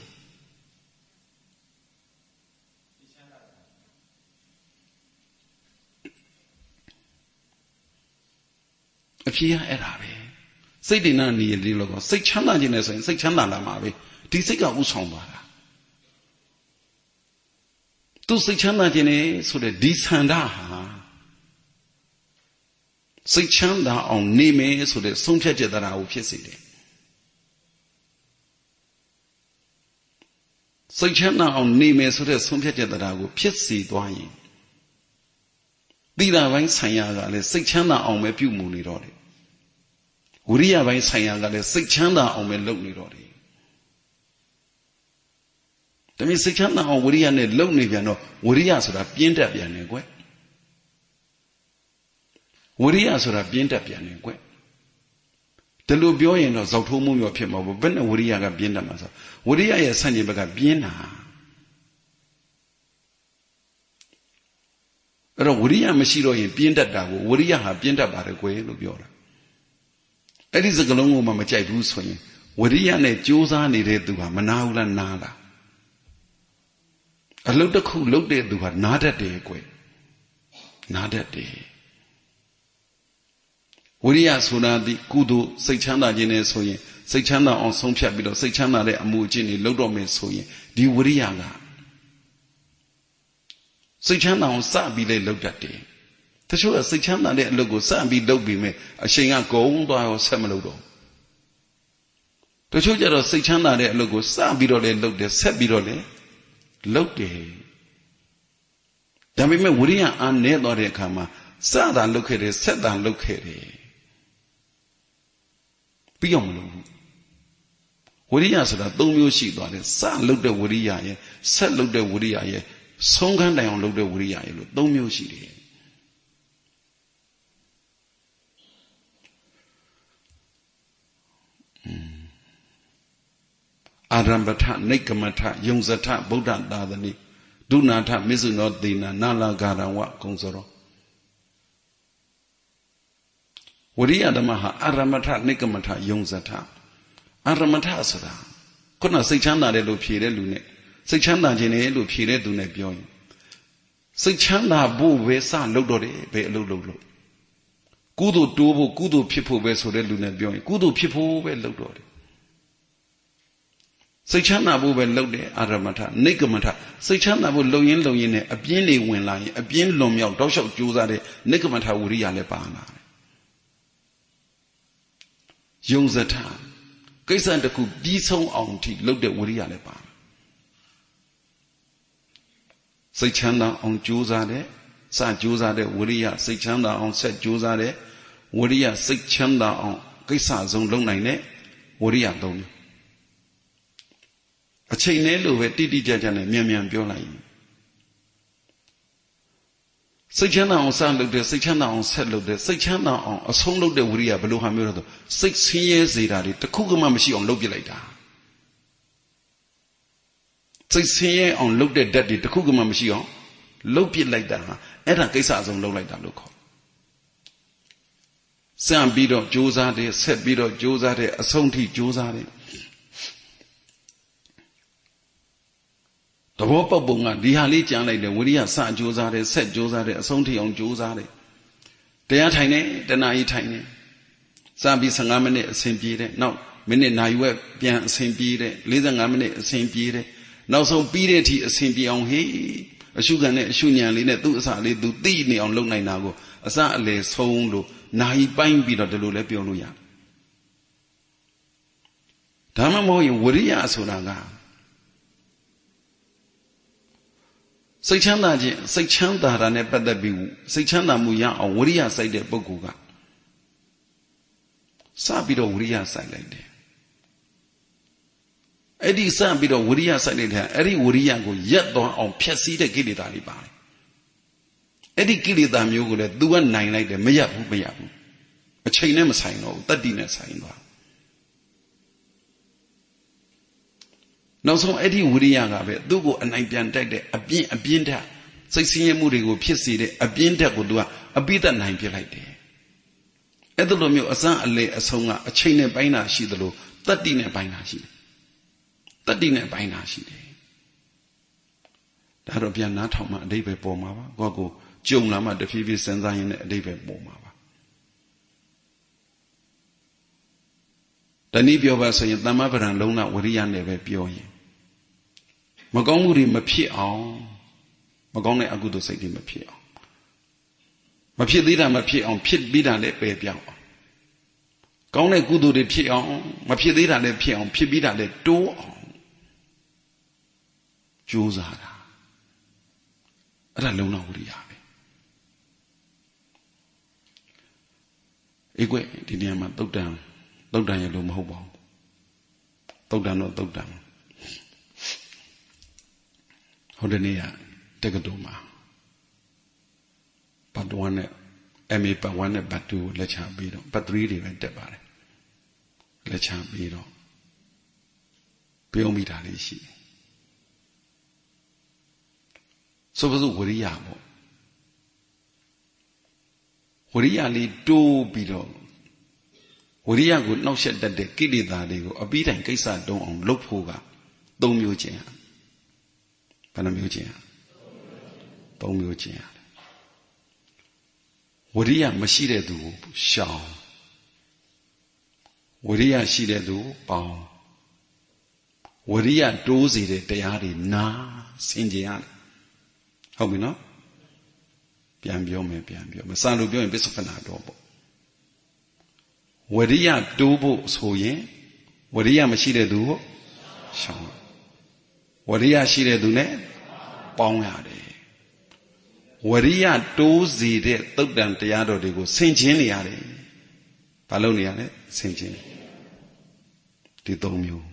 အဖြေကအဲ့ဒါပဲစိတ်တည်နာနေရလေးလို့စိတ်ချမ်းသာခြင်းနဲ့ဆိုရင်စိတ်ချမ်းသာလာမှာပဲဒီစိတ်ကဥဆောင်သွားတာသူစိတ်ချမ်းသာခြင်းနဲ့ဆိုတဲ့ဒီဆန္ဒဟာစိတ်ချမ်းသာအောင်နေမယ်ဆိုတဲ့ဆုံးဖြတ်ချက်တရားကိုဖြစ်စေတယ်စိတ်ချမ်းသာအောင်နေမယ်ဆိုတဲ့ဆုံးဖြတ်ချက်တရားကိုဖြစ်စေသွားရင် သီလပိုင်းဆိုင်ရာကလည်းစိတ်ချမ်းသာအောင်ပဲပြုမှုနေတော့တယ်ဝိရိယပိုင်းဆိုင်ရာကလည်းစိတ်ချမ်းသာအောင်ပဲလုပ်နေတော့တယ်တမင်စိတ်ချမ်းသာအောင်ဝိရိယနဲ့လုပ်နေပြန်တော့ဝိရိယဆိုတာပြင်းတက်ပြန်နေကွယ်ဝိရိယဆိုတာပြင်းတက်ပြန်နေကွယ်ဒီလိုပြောရင်တော့ဇောက်ထိုးမှုမျိုးဖြစ်မှာပေါ့ဘယ်နဲ့ဝိရိယကပြင်းတက်မှာဆိုဝိရိယရဲ့ဆန့်ကျင်ဘက်ကပြင်းတာ အဲ့တော့ဝိရိယမရှိတော့ရင်ပြင်းတက်တာကိုဝိရိယဟာပြင်းတက်ပါတယ်ကွယ်လို့ပြောတာအဲ့ဒီစကလုံးကိုမှမကြိုက်ဘူးဆိုရင်ဝိရိယနဲ့ကြိုးစားနေတဲ့သူဟာမနာဘူးလားနားလားအလုတ်တစ်ခုလုတ်တဲ့သူဟာနားတတ်တယ်ကွယ်နားတတ်တယ်ဝိရိယဆိုတာဒီကုသိုလ်စိတ်ချမ်းသာခြင်းနဲ့ဆိုရင်စိတ်ချမ်းသာအောင်ဆုံးဖြတ်ပြီးတော့စိတ်ချမ်းသာတဲ့အမှုအကျင့်တွေလုပ်တော့မယ်ဆိုရင်ဒီဝိရိယက စိတ်ချမ်းသာအောင်စပြီးလေလုပ်တတ်တယ်တချို့ကစိတ်ချမ်းသာတဲ့အလုပ်ကိုစပြီးလုပ်ပြီးမယ်အချိန်ကဂုံသွားရောဆက်မလုပ်တော့တချို့ကျတော့စိတ်ချမ်းသာတဲ့အလုပ်ကိုစပြီးတော့လေလုပ်တယ်ဆက်ပြီးတော့လေလုပ်တယ်ဒါပေမဲ့ဝိရိယအားနည်းသွားတဲ့အခါမှာစတာလုပ်ခဲ့တယ်ဆက်တာလုပ်ခဲ့တယ်ပြီးအောင်မလုပ်ဘူးဝိရိယဆိုတာ၃မျိုးရှိသွားတယ်စလုပ်တဲ့ဝိရိယရဲ့ဆက်လုပ်တဲ့ဝိရိယရဲ့ ဆုံးခန်းတိုင်အောင်လုပ်တဲ့ဝိရိယရဲ့လို့၃မျိုးရှိတယ်အာရမ္ပထနိကမထယုံဇထဗုဒ္ဓသာသနိဒုနာထမစ္ဆုနောသေနာနာလာဂါရဝကုံစောဝရိယဓမ္မဟာအာရမထနိကမထယုံဇထအာရမထဆိုတာခုနစိတ်ချမ်းသာတယ်လို့ဖြေတဲ့လူနဲ့ စိတ်ချမ်းသာခြင်းနဲ့လို့ဖြေတဲ့သူနဲ့ပြောရင်စိတ်ချမ်းသာဖို့ပဲစလုပ်တော့တယ်ဘယ်အလုပ်လုပ်လို့ကုသိုလ်တိုးဖို့ကုသိုလ်ဖြစ်ဖို့ပဲဆိုတဲ့လူနဲ့ပြောရင်ကုသိုလ်ဖြစ်ဖို့ပဲလုပ်တော့တယ်စိတ်ချမ်းသာဖို့ပဲလုပ်တယ်အာရမထနိကမထစိတ်ချမ်းသာဖို့လုံရင်လုံရင်နဲ့အပြင်းတွေဝင်လာရင်အပြင်းလွန်မြောက်တောက်လျှောက်ကြိုးစားတဲ့နိကမထဝိရိယလည်းပါလာတယ်ယုံစထကိစ္စတစ်ခုပြီးဆုံးအောင်ထိလုပ်တဲ့ဝိရိယလည်းပါ စိတ်ချမ်းသာအောင်ကြိုးစားတဲ့စကြိုးစားတဲ့ဝိရိယစိတ်ချမ်းသာအောင်ဆက်ကြိုးစားတဲ့ဝိရိယစိတ်ချမ်းသာအောင်ကိစ္စဆုံးလုပ်နိုင်တဲ့ဝိရိယသုံးမျိုးအချိန်နဲ့လို့ပဲတိတိကျကျနဲ့မြန်မြန်ပြောလိုက်စိတ်ချမ်းသာအောင်စလုပ်တယ်စိတ်ချမ်းသာအောင်ဆက်လုပ်တယ်စိတ်ချမ်းသာအောင်အဆုံးလုပ်တဲ့ဝိရိယဘယ်လိုဟာမျိုးလဲဆိုစိတ်ဆင်းရဲစေတာတွေတခုမှမရှိအောင်လုပ်ပြလိုက်တာ စိတ်ဆင်းရဲအောင်လုပ်တဲ့ဓာတ်တွေတခုမှမရှိအောင်လုပ်ပြလိုက်တာဟာအဲ့ဒါကိစ္စအဆုံးလုပ်လိုက်တာလို့ခေါ်စံပြီးတော့ကြိုးစားတယ်ဆက်ပြီးတော့ကြိုးစားတယ်အဆုံးထိကြိုးစားတယ်သဘောပေါက်ပုံကဒီဟာလေးကြံလိုက်တယ်ဝိရိယစကြိုးစားတယ်ဆက်ကြိုးစားတယ်အဆုံးထိအောင်ကြိုးစားတယ်တရားထိုင်နေတဏှာကြီးထိုင်နေစပြီး15မိနစ်အစဉ်ပြေးတယ်နောက်မိနစ်နာရီဝက်ပြန်အစဉ်ပြေးတယ်45မိနစ်အစဉ်ပြေးတယ် နောက်ဆုံးပြီးတဲ့အထိအစဉ်ပြေအောင်ဟေးအရှုခံနဲ့အရှုညံလေးနဲ့သူ့အစာလေးသူသိနေအောင်လုပ်နိုင်တာကိုအစအလေဆုံးလို့နာယီပိုင်းပြီးတော့ဒီလိုလဲပြောလို့ရဒါမှမဟုတ်ရင်ဝရိယဆိုတာကစိတ်ချမ်းသာခြင်းစိတ်ချမ်းသာတာနဲ့ပတ်သက်ပြီးစိတ်ချမ်းသာမှုရအောင်ဝရိယစိုက်တဲ့ပုဂ္ဂိုလ်ကစပြီးတော့ဝရိယစိုက်လိုက်တယ် အဲ့ဒီစပြီးတော့ဝရိယစိုက်လိုက်တဲ့အဲ့ဒီဝရိယကိုရက်သွားအောင်ဖျက်ဆီးတဲ့ကိလေသာတွေပါတယ်အဲ့ဒီကိလေသာမျိုးကိုလည်း तू ကနိုင်လိုက်တယ်မရဘူးမရဘူးအချိန်နဲ့မဆိုင်တော့ဘူးတတ္တိနဲ့ဆိုင်သွားနောက်ဆုံးအဲ့ဒီဝိရိယကပဲသူ့ကိုအနိုင်ပြန်တိုက်တဲ့အပြင်းအပြင်းထက်စိတ်ဆင်းရဲမှုတွေကိုဖြစ်စေတဲ့အပြင်းထက်ကိုသူကအပိတနိုင်ပြလိုက်တယ်အဲ့ဒါလိုမျိုးအစမ်းအလေအဆုံးကအချိန်နဲ့ပိုင်းတာရှိသလိုတတ္တိနဲ့ပိုင်းတာရှိတယ် တတ္တိနဲ့ပိုင်းတာရှိတယ်ဒါတော့ပြန်နားထောင်မှအတိပ္ပယ်ပေါ်မှာပါကိုယ့်ကိုကြုံလာမှတဖြည်းဖြည်းစဉ်းစားရင်းနဲ့အတိပ္ပယ်ပေါ်မှာပါတနည်းပြောပါဆိုရင်တမ္မပဒံလုံးဝဝရိယနဲ့ပဲပြောရင်မကောင်းမှုတွေမဖြစ်အောင်မကောင်းတဲ့အကုသိုလ်စိတ်တွေမဖြစ်အောင်မဖြစ်သေးတာမဖြစ်အောင်ဖြစ်ပြီးတာလည်းပယ်ပြောင်းအောင်ကောင်းတဲ့ကုသိုလ်တွေဖြစ်အောင်မဖြစ်သေးတာလည်းဖြစ်အောင်ဖြစ်ပြီးတာလည်းတိုးအောင် ကြိုးစားတာအဲ့ဒါလုံလောက်ဝိရိယပဲအေးကွဒီနေရာမှာတုတ်တန်တုတ်တန်ရလို့မဟုတ်ပါဘူးတုတ်တန်တော့တုတ်တန်ဟိုတနေ့ကတက္ကသိုလ်မှာပတ်1နဲ့ MA ပတ်1နဲ့ပတ်2လက်ချပြီးတော့ပတ်3တွေပဲတက်ပါတယ်လက်ချပြီးတော့ပြုံးမိတာလေးရှိတယ် ဆိုပါစို့ဝရိယပေါ့ဝရိယလေးတိုးပြီးတော့ဝရိယကိုနှောက်ယှက်တတ်တဲ့ကိလေသာတွေကိုအပြီးတိုင်ကိစ္စတုံးအောင်လုပ်ဖို့က၃မျိုးချင်းဘယ်နှမျိုးချင်းသုံးမျိုးချင်းရတယ်ဝရိယမရှိတဲ့သူကိုရှောင်ဝရိယရှိတဲ့သူပေါင်းဝရိယတိုးစေတဲ့တရားတွေနာဆင်ခြင်ရတယ် ဟုတ်ပြီနော်ပြန်ပြောမယ်ပြန်ပြောမယ်စာလို့ပြောရင်ပစ္စုပ္ပနာတော့ပေါ့ဝရိယတိုးဖို့ဆိုရင်ဝရိယမရှိတဲ့သူကိုရှောင်ဝရိယရှိတဲ့သူနဲ့ပေါင်းရတယ်ဝရိယတိုးစီတဲ့သုတ်တန်တရားတော်တွေကိုဆင်ခြင်နေရတယ်ဘာလို့နေရလဲဆင်ခြင်ဒီသုံးမျိုး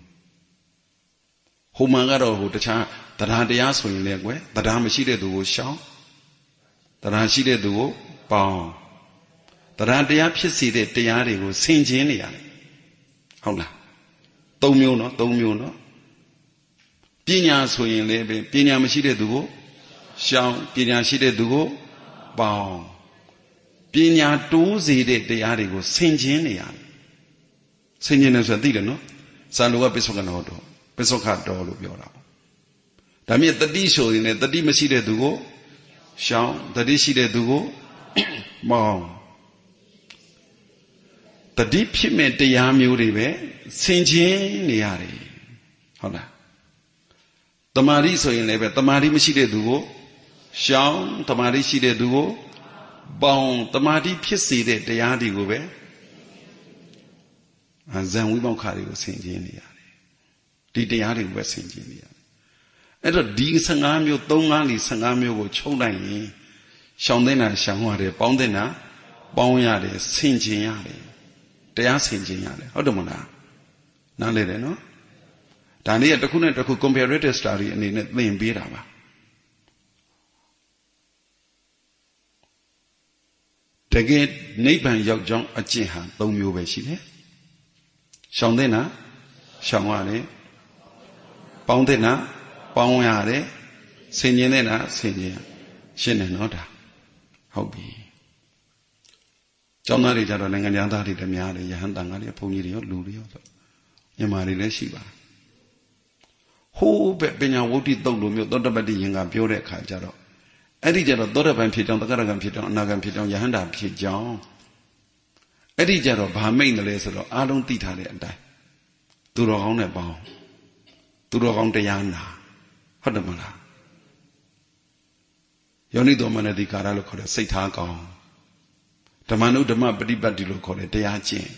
ဟိုမှာကတော့ဟိုတခြား တရားတရားဆိုရင်လည်းကွယ်တရားမရှိတဲ့သူကိုရှောင်တရားရှိတဲ့သူကိုပေါင်းတရားတရားဖြစ်စေတဲ့တရားတွေကိုဆင်ခြင်နေရတယ်ဟုတ်လားသုံးမျိုးနော်သုံးမျိုးနော်ပညာဆိုရင်လည်းပဲပညာမရှိတဲ့သူကိုရှောင်ပညာရှိတဲ့သူကိုပေါင်းပညာတိုးစေတဲ့တရားတွေကိုဆင်ခြင်နေရတယ်ဆင်ခြင်တယ်ဆိုတာသိတယ်နော်စာလိုကပစ္စုကနောတော်ပစ္စုခတော်လို့ပြောတာ ဒါမြင့်တတိဆိုရင်လည်းတတိမရှိတဲ့သူကိုရှောင်တတိရှိတဲ့သူကိုပေါင်းတတိဖြစ်မဲ့တရားမျိုးတွေပဲဆင်ခြင်နေရတယ်ဟုတ်လားတမာရီဆိုရင်လည်းပဲတမာရီမရှိတဲ့သူကိုရှောင်းတမာရီရှိတဲ့သူကိုပေါင်းတမာရီဖြစ်စေတဲ့တရားတွေကိုပဲဇံဝိမောက္ခတွေကိုဆင်ခြင်နေရတယ်ဒီတရားတွေကိုပဲဆင်ခြင်နေရတယ် အဲ့တော့ဒီ15မျိုး3 5လ15မျိုးကို ချုပ်လိုက်ရင်ရှောင်းတဲ့နာရှောင်းရတယ်ပေါင်းတဲ့နာပေါင်းရတယ်ဆင်ခြင်ရတယ်တရားဆင်ခြင်ရတယ်ဟုတ်တယ်မလားနားလေတယ်နော်ဒါလေးကတစ်ခုနဲ့တစ်ခု comparative study အနေနဲ့သင်ပေးတာပါတကယ်နိဗ္ဗာန်ရောက်ကြောင်းအကျင့်ဟာ၃မျိုးပဲရှိတယ်ရှောင်တဲ့နာရှောင်ရတယ်ပေါင်းတဲ့နာ ပေါင်းရတယ်ဆင်ញင်တဲ့နာဆင်ញင်ရှင်းတယ်နော်ဒါဟုတ်ပြီကျောင်းသားတွေကြတော့နိုင်ငံသားတွေလည်းများတယ်ယဟန်တန်ကလည်းဘုန်းကြီးတွေရောလူတွေရောမြန်မာတွေလည်းရှိပါတယ်ဟိုးပဲပညာဝုဒ္ဓိတုတ်လိုမျိုးသောတပတ္တိယင်ကပြောတဲ့အခါကျတော့အဲ့ဒီကျတော့သောတပန်ဖြစ်ကြောင်းတက္ကရကံဖြစ်ကြောင်းအနာကံဖြစ်ကြောင်းယဟန္တာဖြစ်ကြောင်းအဲ့ဒီကျတော့ဘာမိတ်တယ်လဲဆိုတော့အားလုံးသိထားတဲ့အတိုင်းသူတော်ကောင်းနဲ့ပေါင်းသူတော်ကောင်းတရားနာ ဟုတ်တယ်မလားယောနိတော်မနတိကာရလို့ခေါ်တဲ့စိတ်ထားကောင်းဓမ္မနုဓမ္မပฏิပတ်တိလို့ခေါ်တဲ့တရားကျင့်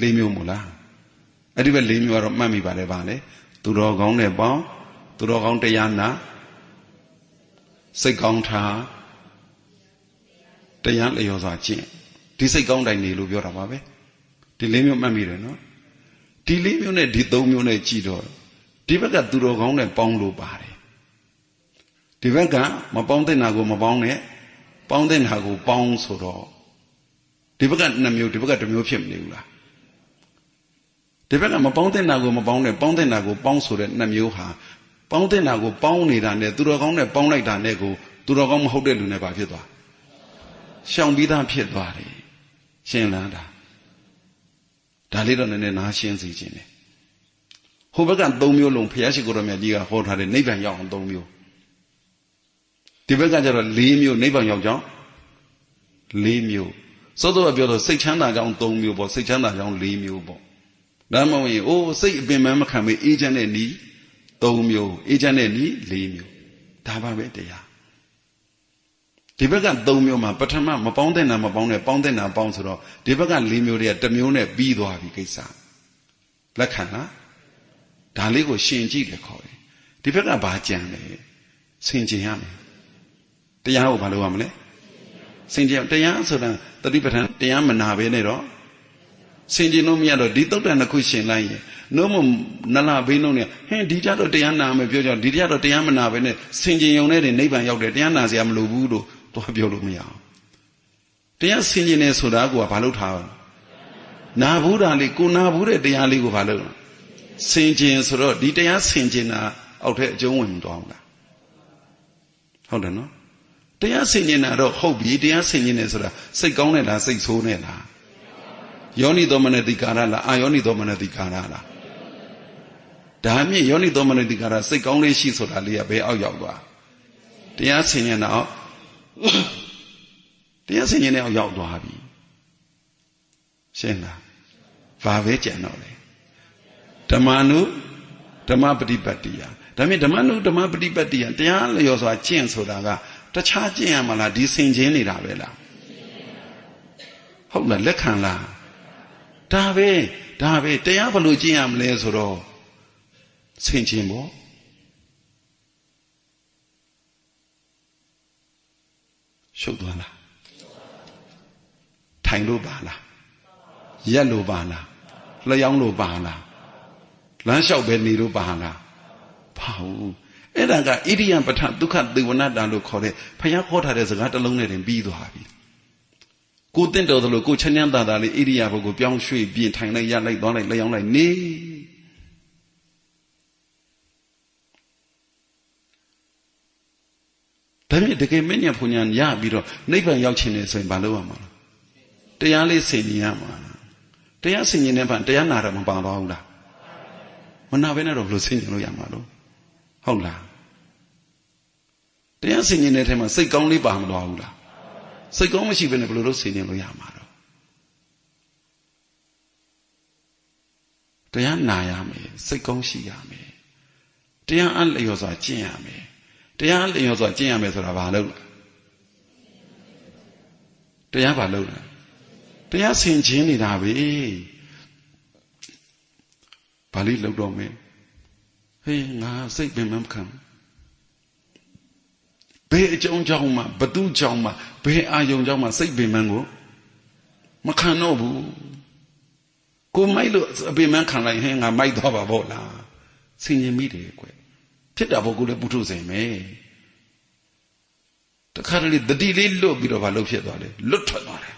လေးမျိုးမို့လားအဲ့ဒီဘက်လေးမျိုးကတော့မှတ်မိပါတယ်ဗာလေသူတော်ကောင်းနဲ့ပေါင်းသူတော်ကောင်းတရားနာစိတ်ကောင်းထားတရားလျော်စွာကျင့်ဒီစိတ်ကောင်းတိုင်းနေလို့ပြောတာပါပဲဒီလေးမျိုးမှတ်မိတယ်နော်ဒီလေးမျိုးနဲ့ဒီသုံးမျိုးနဲ့ကြည့်တော့ ဒီဘက်ကသူတော်ကောင်းနဲ့ပေါင်းလို့ပါတယ်ဒီဘက်ကမပေါင်းတဲ့နာကိုမပေါင်းနဲ့ပေါင်းတဲ့နာကိုပေါင်းဆိုတော့ဒီဘက်ကနှစ်မျိုးဒီဘက်ကတစ်မျိုးဖြစ်မနေဘူးလားဒီဘက်ကမပေါင်းတဲ့နာကိုမပေါင်းနဲ့ပေါင်းတဲ့နာကိုပေါင်းဆိုတဲ့နှစ်မျိုးဟာပေါင်းတဲ့နာကိုပေါင်းနေတာနဲ့သူတော်ကောင်းနဲ့ပေါင်းလိုက်တာနဲ့ကိုသူတော်ကောင်းမဟုတ်တဲ့လူနဲ့ဘာဖြစ်သွားရှောင်ပြီးသားဖြစ်သွားတယ်ရှင်းလားဒါဒါလေးတော့နည်းနည်းနားရှင်းစီခြင်းတယ် ဟိုဘက်က၃မျိုးလုံးဘုရားရှိခိုးတော်မြတ်ကြီးကဟောထားတဲ့နိဗ္ဗာန်ရောက်အောင်၃မျိုးဒီဘက်ကကျတော့၄မျိုးနိဗ္ဗာန်ရောက်ကြောင်း၄မျိုးစောစောကပြောတော့စိတ်ချမ်းသာကြောင်း၃မျိုးပေါ့စိတ်ချမ်းသာကြောင်း၄မျိုးပေါ့ဒါမှမဟုတ်ရင်အိုးစိတ်အပင်ပန်းမခံမေးအေးချမ်းတဲ့နီး၃မျိုးအေးချမ်းတဲ့နီး၄မျိုးဒါပါပဲတရားဒီဘက်က၃မျိုးမှာပထမမပေါင်းတဲ့နာမပေါင်းတဲ့ပေါင်းတဲ့နာပေါင်းဆိုတော့ဒီဘက်က၄မျိုးတွေကတစ်မျိုးနဲ့ပြီးသွားပြီကိစ္စလက်ခံလား ဒါလေးကိုရှင်ကြည့်လေခေါ်တယ်ဒီဘက်ကဘာကြံလဲဆင်ခြင်ရမယ်တရားကိုဘာလုပ်ရမလဲဆင်ခြင်တရားဆိုတာတတိပဌာန်တရားမနာဘဲနဲ့တော့ဆင်ခြင်လို့မရတော့ဒီတုတ်တန်တစ်ခုရှင်လိုက်ရင်နှုံးမနလဘေးနှုံးနေဟင်းဒီကြတော့တရားနာမယ်ပြောကြဒီကြတော့တရားမနာဘဲနဲ့ဆင်ခြင်ယုံနဲ့နေနိဗ္ဗာန်ရောက်တယ်တရားနာစရာမလိုဘူးလို့သွားပြောလို့မရအောင်တရားဆင်ခြင်နေဆိုတာကဘာလုပ်ထားလဲနာဘူးတာလေးကိုနာဘူးတဲ့တရားလေးကိုဘာလုပ်လဲ ဆင်ကျင်ဆိုတော့ဒီတရားဆင်ကျင်တာအောက်ထက်အကျုံးဝင်မသွားဘူးလားဟုတ်တယ်နော်တရားဆင်ကျင်တာတော့ဟုတ်ပြီတရားဆင်ကျင်တယ်ဆိုတာစိတ်ကောင်းတဲ့လားစိတ်ဆိုးတဲ့လားယောနိသောမနတိကာရလားအာယောနိသောမနတိကာရလားဒါမြင့်ယောနိသောမနတိကာရစိတ်ကောင်းလေးရှိဆိုတာလေးကဘယ်အောက်ရောက်သွားတရားဆင်ញင်တော့တရားဆင်ញင်တဲ့အောက်ရောက်သွားပြီရှင်းလားဘာပဲကြံတော့လေ ဓမ္မနုဓမ္မပฏิပတ်တိယဒါမြင့်ဓမ္မနုဓမ္မပฏิပတ်တိယတရားလျော်စွာကျင့်ဆိုတာကတခြားကျင့်ရမလားဒီဆင်ခြင်းနေတာပဲလားဟုတ်လားလက်ခံလားဒါပဲဒါပဲတရားဘလို့ကျင့်ရမလဲဆိုတော့ဆင်ခြင်းပေါ့ရှုပ်သွားလားထိုင်လို့ပါလားရက်လို့ပါလားလျှောင်းလို့ပါလား လမ်းလျှောက်ပဲနေလို့ပါလားဘာဘူးအဲ့ဒါကဣရိယပဋ္ဌဒုက္ခသေဝနာတံလို့ခေါ်တဲ့ဖယားခေါ်ထားတဲ့စကားတစ်လုံးနဲ့တင်ပြီးသွားပြီကိုတင့်တော်သလိုကိုချမ်းချမ်းသာသာလေးဣရိယာပုကိုပြောင်းရွှေ့ပြင်ထိုင်လိုက်ရလိုက်သွားလိုက်လျှောင်းလိုက်နေဒါမြင့်တကယ်မင်းညာဖုန်ညာရပြီးတော့နိဗ္ဗာန်ရောက်ချင်တယ်ဆိုရင်ဘာလုပ်ရမှာလဲတရားလေးဆင်ញင်ရမှာတရားဆင်ញင်တဲ့ဘာတရားနာတော့မပါတော့ဘူးလား မနာဘဲနဲ့တော့ဘယ်လိုဆင်ခြင်လို့ရမှာလို့ဟုတ်လားတရားဆင်ခြင်တဲ့ထဲမှာစိတ်ကောင်းလေးပါမတော်ဘူးလားစိတ်ကောင်းမရှိဘဲနဲ့ဘယ်လိုလုပ်ဆင်ခြင်လို့ရမှာတော့တရားနာရမယ်စိတ်ကောင်းရှိရမယ်တရားအလျော်စွာကျင့်ရမယ်တရားလျော်စွာကျင့်ရမယ်ဆိုတာဘာလို့လဲတရားဘာလို့လဲတရားဆင်ခြင်နေတာပဲ ဘာလို့လောက်တော့မင်းဟေးငါစိတ်ပင်မခံဘယ်အကြောင်းကြောင့်မှဘသူကြောင့်မှဘယ်အာယုံကြောင့်မှစိတ်ပင်မကိုမခံတော့ဘူးကိုမိုက်လို့အပင်မခံလိုက်ဟင်းငါမိုက်သွားပါဗောလားဆင်ញင်မိတယ်ကွဖြစ်တာဘောကိုလည်းပုထုဇဉ်ပဲတခါတလေတတိလေးလွတ်ပြီးတော့ဘာလို့ဖြစ်သွားလဲလွတ်ထွက်သွားတယ်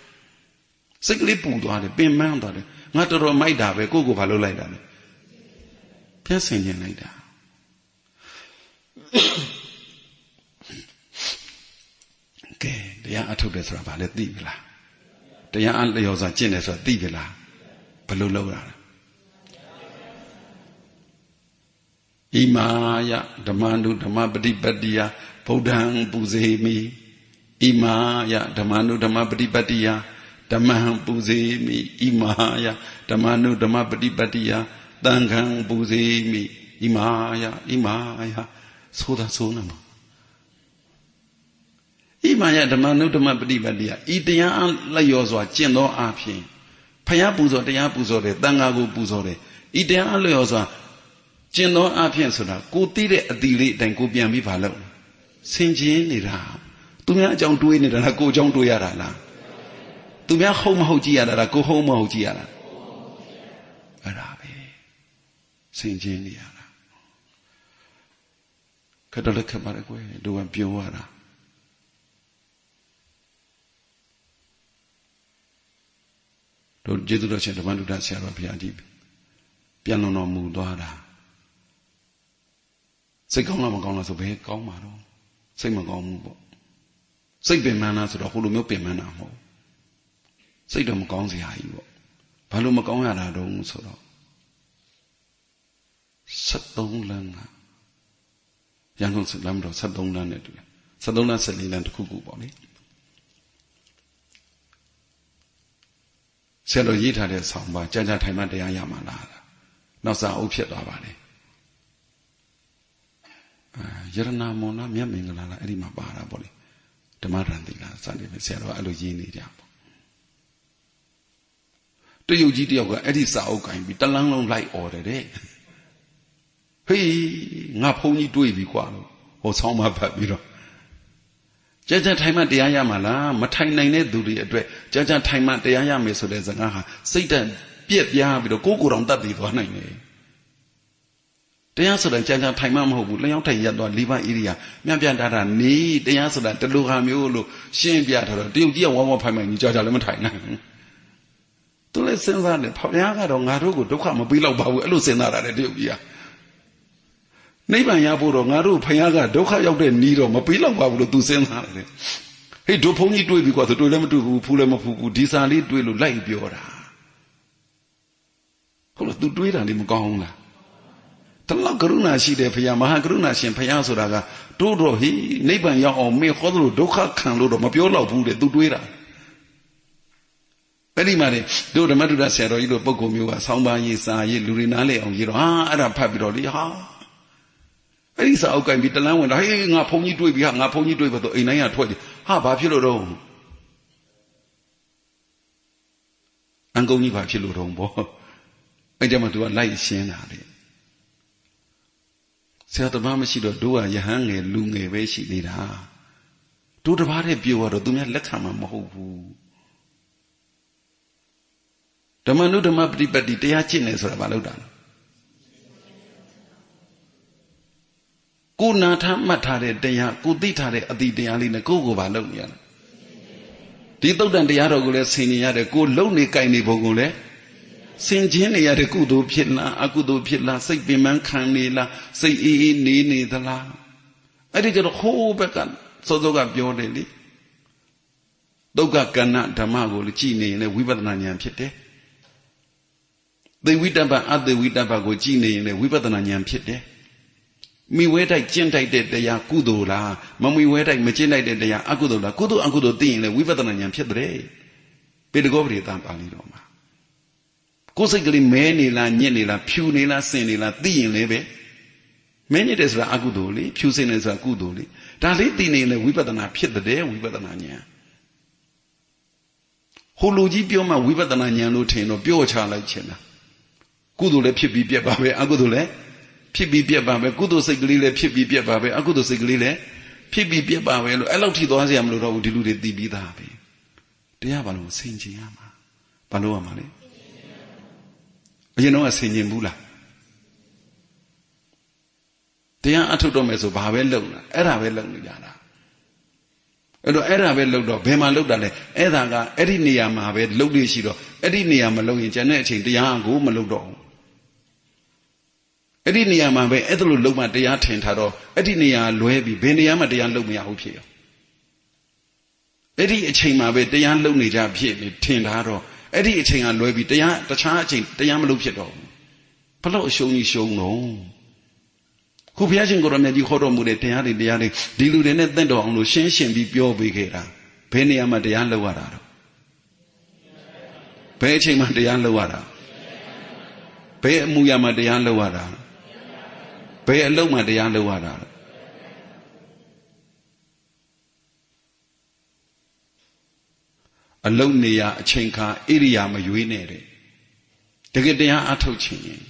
စိတ်ကလေးပူသွားတယ်ပင်ပန်းသွားတယ်ငါတော်တော်မိုက်တာပဲကိုကိုဘာလို့လိုက်တာလဲ ပြည့်စင်ခြင်းလိုက်တာကဲတရားအထုတ်တယ်ဆိုတာဘာလဲသိပြီလားတရားအလျော်စွာကျင့်တယ်ဆိုတာသိပြီလားဘယ်လိုလုပ်ရလဲဣမာယဓမ္မနုဓမ္မပฏิပတ္တိယဗုဒ္ဓံပူဇေမိဣမာယဓမ္မနုဓမ္မပฏิပတ္တိယဓမ္မံပူဇေမိဣမာယဓမ္မနုဓမ္မပฏิပတ္တိယ တန်ခံပူဇေမိဣမာယဣမာယဆိုတာဆိုနေမှာဣမာယဓမ္မနုဓမ္မပฏิပတ္တိယဤတရားလျော်စွာကျင့်သောအဖြစ်ဖယားပူဇော်တရားပူဇော်တယ်တန်ခါကိုပူဇော်တယ်ဤတရားလျော်စွာကျင့်သောအဖြစ်ဆိုတာကိုသိတဲ့အတိလေးအတိုင်းကိုပြန်ပြီးပါလို့ဆင်ခြင်နေတာသူများအကြောင်းတွေးနေတာလားကိုအကြောင်းတွေးရတာလားသူများဟုတ်မဟုတ်ကြည့်ရတာလားကိုဟုတ်မဟုတ်ကြည့်ရတာအဲ့ဒါပဲ ဆင်ခြင်နေရတာခက်တော့လက်ခက်ပါလေကွယ်တို့ကပြောရတာတို့ကျေးဇူးတော်ရှင်ဓမ္မလူဒဆရာတော်ဘုရားကြီးပြန်လုံတော်မူသွားတာစိတ်ကောင်းလားမကောင်းလားဆိုဘယ်ကောင်းမှာတော့စိတ်မကောင်းဘူးပေါ့စိတ်ပင်ပန်းလားဆိုတော့ဟိုလိုမျိုးပင်ပန်းတာမဟုတ်စိတ်တော့မကောင်းစရာကြီးပေါ့ဘာလို့မကောင်းရတာတုံးဆိုတော့ 73လမ်းကရန်ကုန်လမ်းတော့73လမ်းနဲ့တူတယ်73လမ်း14လမ်းတစ်ခုခုပေါ့လေဆရာတော်ရေးထားတဲ့ဆောင်းပါကြာကြာထိုင်မှတရားရမှာလားနောက်စာအုပ်ဖြစ်သွားပါလေယရနာမောနာမြတ်မင်္ဂလာလားအဲ့ဒီမှာပါတာပေါ့လေဓမ္မရန်တိလားစတယ်ပဲဆရာတော်အဲ့လိုရင်းနေကြပေါ့တရုတ်ကြီးတယောက်ကအဲ့ဒီစာအုပ်ကင်ပြီးတလန်းလုံးလိုက်អော်တယ်တဲ့ ဟေးငါဖုန်းကြီးတွေးပြီကွာလို့ဟိုဆောင်းမဖတ်ပြီးတော့ကြာကြာထိုင်မှတရားရမှာလားမထိုင်နိုင်တဲ့သူတွေအတွက်ကြာကြာထိုင်မှတရားရမယ်ဆိုတဲ့စကားဟာစိတ်တက်ပြက်ပြားပြီးတော့ကိုယ်ကိုယ်တော်တတ်ပြီးသွားနိုင်တယ်တရားဆိုတာကြာကြာထိုင်မှမဟုတ်ဘူးလျှောင်းထိုင်ရသွားလေးပါးဣရိယာမြတ်ပြတာတာနေတရားဆိုတာတလူဟာမျိုးလို့ရှင်းပြထားတော့တရုတ်ကြီးကဝါဝါဖိုင်ဖိုင်ကြီးကြာကြာလည်းမထိုင်နိုင်သူလည်းစဉ်းစားတယ်ဖခင်ကတော့ငါတို့ကိုဒုက္ခမပေးတော့ပါဘူးအဲ့လိုစဉ်းစားတာလေတရုတ်ကြီးက နိဗ္ဗာန်ရဖို့တော့ငါတို့ဖခင်ကဒုက္ခရောက်တဲ့နီးတော့မပေးတော့ပါဘူးလို့သူစဉ်းစားတယ်ဟေးတို့ဘုန်းကြီးတွေးပြီးကွာသူတွေးလည်းမတွေးဘူးဖူးလည်းမဖူးဘူးဒီစာလေးတွေးလို့လိုက်ပြောတာဟုတ်လားသူတွေးတာလေးမကောင်းဘူးလားတလောက်ကရုဏာရှိတယ်ဖခင်မဟာကရုဏာရှင်ဖခင်ဆိုတာကတိုးတော့ဟိနိဗ္ဗာန်ရောက်အောင်မေခေါ်လို့ဒုက္ခခံလို့တော့မပြောတော့ဘူးတဲ့သူတွေးတာအဲ့ဒီမှာလေတို့ဓမ္မတုဒ္ဒဆရာတော်ကြီးတို့ပုဂ္ဂိုလ်မျိုးကဆောင်းပါးရေးစာရေးလူတွေနားလဲအောင်ရေးတော့ဟာအဲ့ဒါဖတ်ပြီးတော့လေဟာ အဲ့ဒီစာအုပ်ကင်ပြီးတလန်းဝင်တာဟေးငါဖုန်းကြီးတွေ့ပြီဟာငါဖုန်းကြီးတွေ့ပြီဆိုအိမ်တိုင်းကထွက်ကြဟာဘာဖြစ်လို့တော့အန်ကုန်းကြီးဘာဖြစ်လို့တော့ဘောအဲ့ကြမှာ तू ကလိုက်ရှင်းတာလေဆရာတပားမရှိတော့တို့ကယဟန်ငယ်လူငယ်ပဲရှိနေတာတို့တပားတဲ့ပြောတော့သူများလက်ခံမှာမဟုတ်ဘူးဓမ္မနုဓမ္မပฏิပတ်တိတရားကျင့်နေဆိုတာဘာလို့တာလဲ ကိုနာထားမှတ်ထားတဲ့တရားကိုသိထားတဲ့အတိတရားလေးနဲ့ကိုယ့်ကိုယ်ပါလုပ်နေရတာဒီသုတ်တန်တရားတော်ကိုလည်းဆင်ញင်ရတယ်ကိုလုံနေကြိုင်နေပုံကိုလည်းဆင်ခြင်းနေရတဲ့ကုသိုလ်ဖြစ်လားအကုသိုလ်ဖြစ်လားစိတ်ပင်ပန်းခံနေလားစိတ်အေးအေးနေနေသလားအဲ့ဒီကြတော့ဟိုးဘက်ကစောစောကပြောတယ်လေဒုက္ခကဏ္ဍဓမ္မကိုကြည်နေရင်လည်းဝိပဿနာဉာဏ်ဖြစ်တယ်သေဝိတ္တပအသေဝိတ္တပကိုကြည်နေရင်လည်းဝိပဿနာဉာဏ်ဖြစ်တယ် မိဝဲတိုက်ကျင့်တိုက်တဲ့တရားကုသိုလ်လားမမိဝဲတိုက်မကျင့်တိုက်တဲ့တရားအကုသိုလ်လားကုသိုလ်အကုသိုလ်သိရင်လည်းဝိပဿနာဉာဏ်ဖြစ်တယ်ပေတကောပရိသံပါဠိတော်မှာကိုယ်စိတ်ကလေးမဲနေလားညစ်နေလားဖြူနေလားစင်နေလားသိရင်လည်းပဲမဲညစ်တယ်ဆိုတာအကုသိုလ်လေဖြူစင်တယ်ဆိုတာကုသိုလ်လေဒါလေးသိနေရင်လည်းဝိပဿနာဖြစ်တဲ့ဝိပဿနာဉာဏ်ဟိုလူကြီးပြောမှဝိပဿနာဉာဏ်လို့ထင်တော့ပြောချလိုက်ချင်တာကုသိုလ်လည်းဖြစ်ပြီးပြက်ပါပဲအကုသိုလ်လည်း ဖြစ်ပြီးပြက်ပါပဲကုသိုလ်စိတ်ကလေးလည်းဖြစ်ပြီးပြက်ပါပဲအကုသိုလ်စိတ်ကလေးလည်းဖြစ်ပြီးပြက်ပါပဲလို့အဲ့လောက်ထိသွားစရာမလိုတော့ဘူးဒီလူတွေသိပြီးသားပဲတရားဘာလို့ဆင်ခြင်ရမှာဘာလို့ရမှာလဲအရင်တော့ဆင်ခြင်ဘူးလားတရားအထုတ်တော့မယ်ဆိုဘာပဲလုပ်လာအဲ့ဒါပဲလုပ်နေကြတာအဲ့တော့အဲ့ဒါပဲလုပ်တော့ဘယ်မှာလုပ်တာလဲအဲ့ဒါကအဲ့ဒီနေရာမှာပဲလုပ်လို့ရှိတော့အဲ့ဒီနေရာမလုပ်ရင်ကျန်တဲ့အချိန်တရားကိုမလုပ်တော့ဘူး အဲ့ဒီနေရာမှာပဲအဲ့ဒါလိုလုံးမတရားထင်ထားတော့အဲ့ဒီနေရာလွဲပြီးဘယ်နေရာမှာတရားလုံးမရဘူးဖြစ်ရောအဲ့ဒီအချိန်မှာပဲတရားလုံးနေကြဖြစ်ပြီးထင်ထားတော့အဲ့ဒီအချိန်ကလွဲပြီးတရားတခြားအချိန်တရားမလုပ်ဖြစ်တော့ဘူးဘလို့အရှုံးကြီးရှုံးတော့ခုဘုရားရှင်ကိုရမေကြီးဟောတော်မူတဲ့တရားတွေတရားတွေဒီလူတွေနဲ့တင့်တော်အောင်လို့ရှင်းရှင်းပြီးပြောပေးခဲ့တာဘယ်နေရာမှာတရားလုပ်ရတာတော့ဘယ်အချိန်မှာတရားလုပ်ရတာဘယ်အမှုရာမှာတရားလုပ်ရတာ ဘယ်အလုံးမှတရားလုပ်ရတာလဲအလုံးနေရအချိန်ခါဣရိယာမရွေးနဲ့တဲ့တကယ်တရားအထုတ်ခြင်းရင်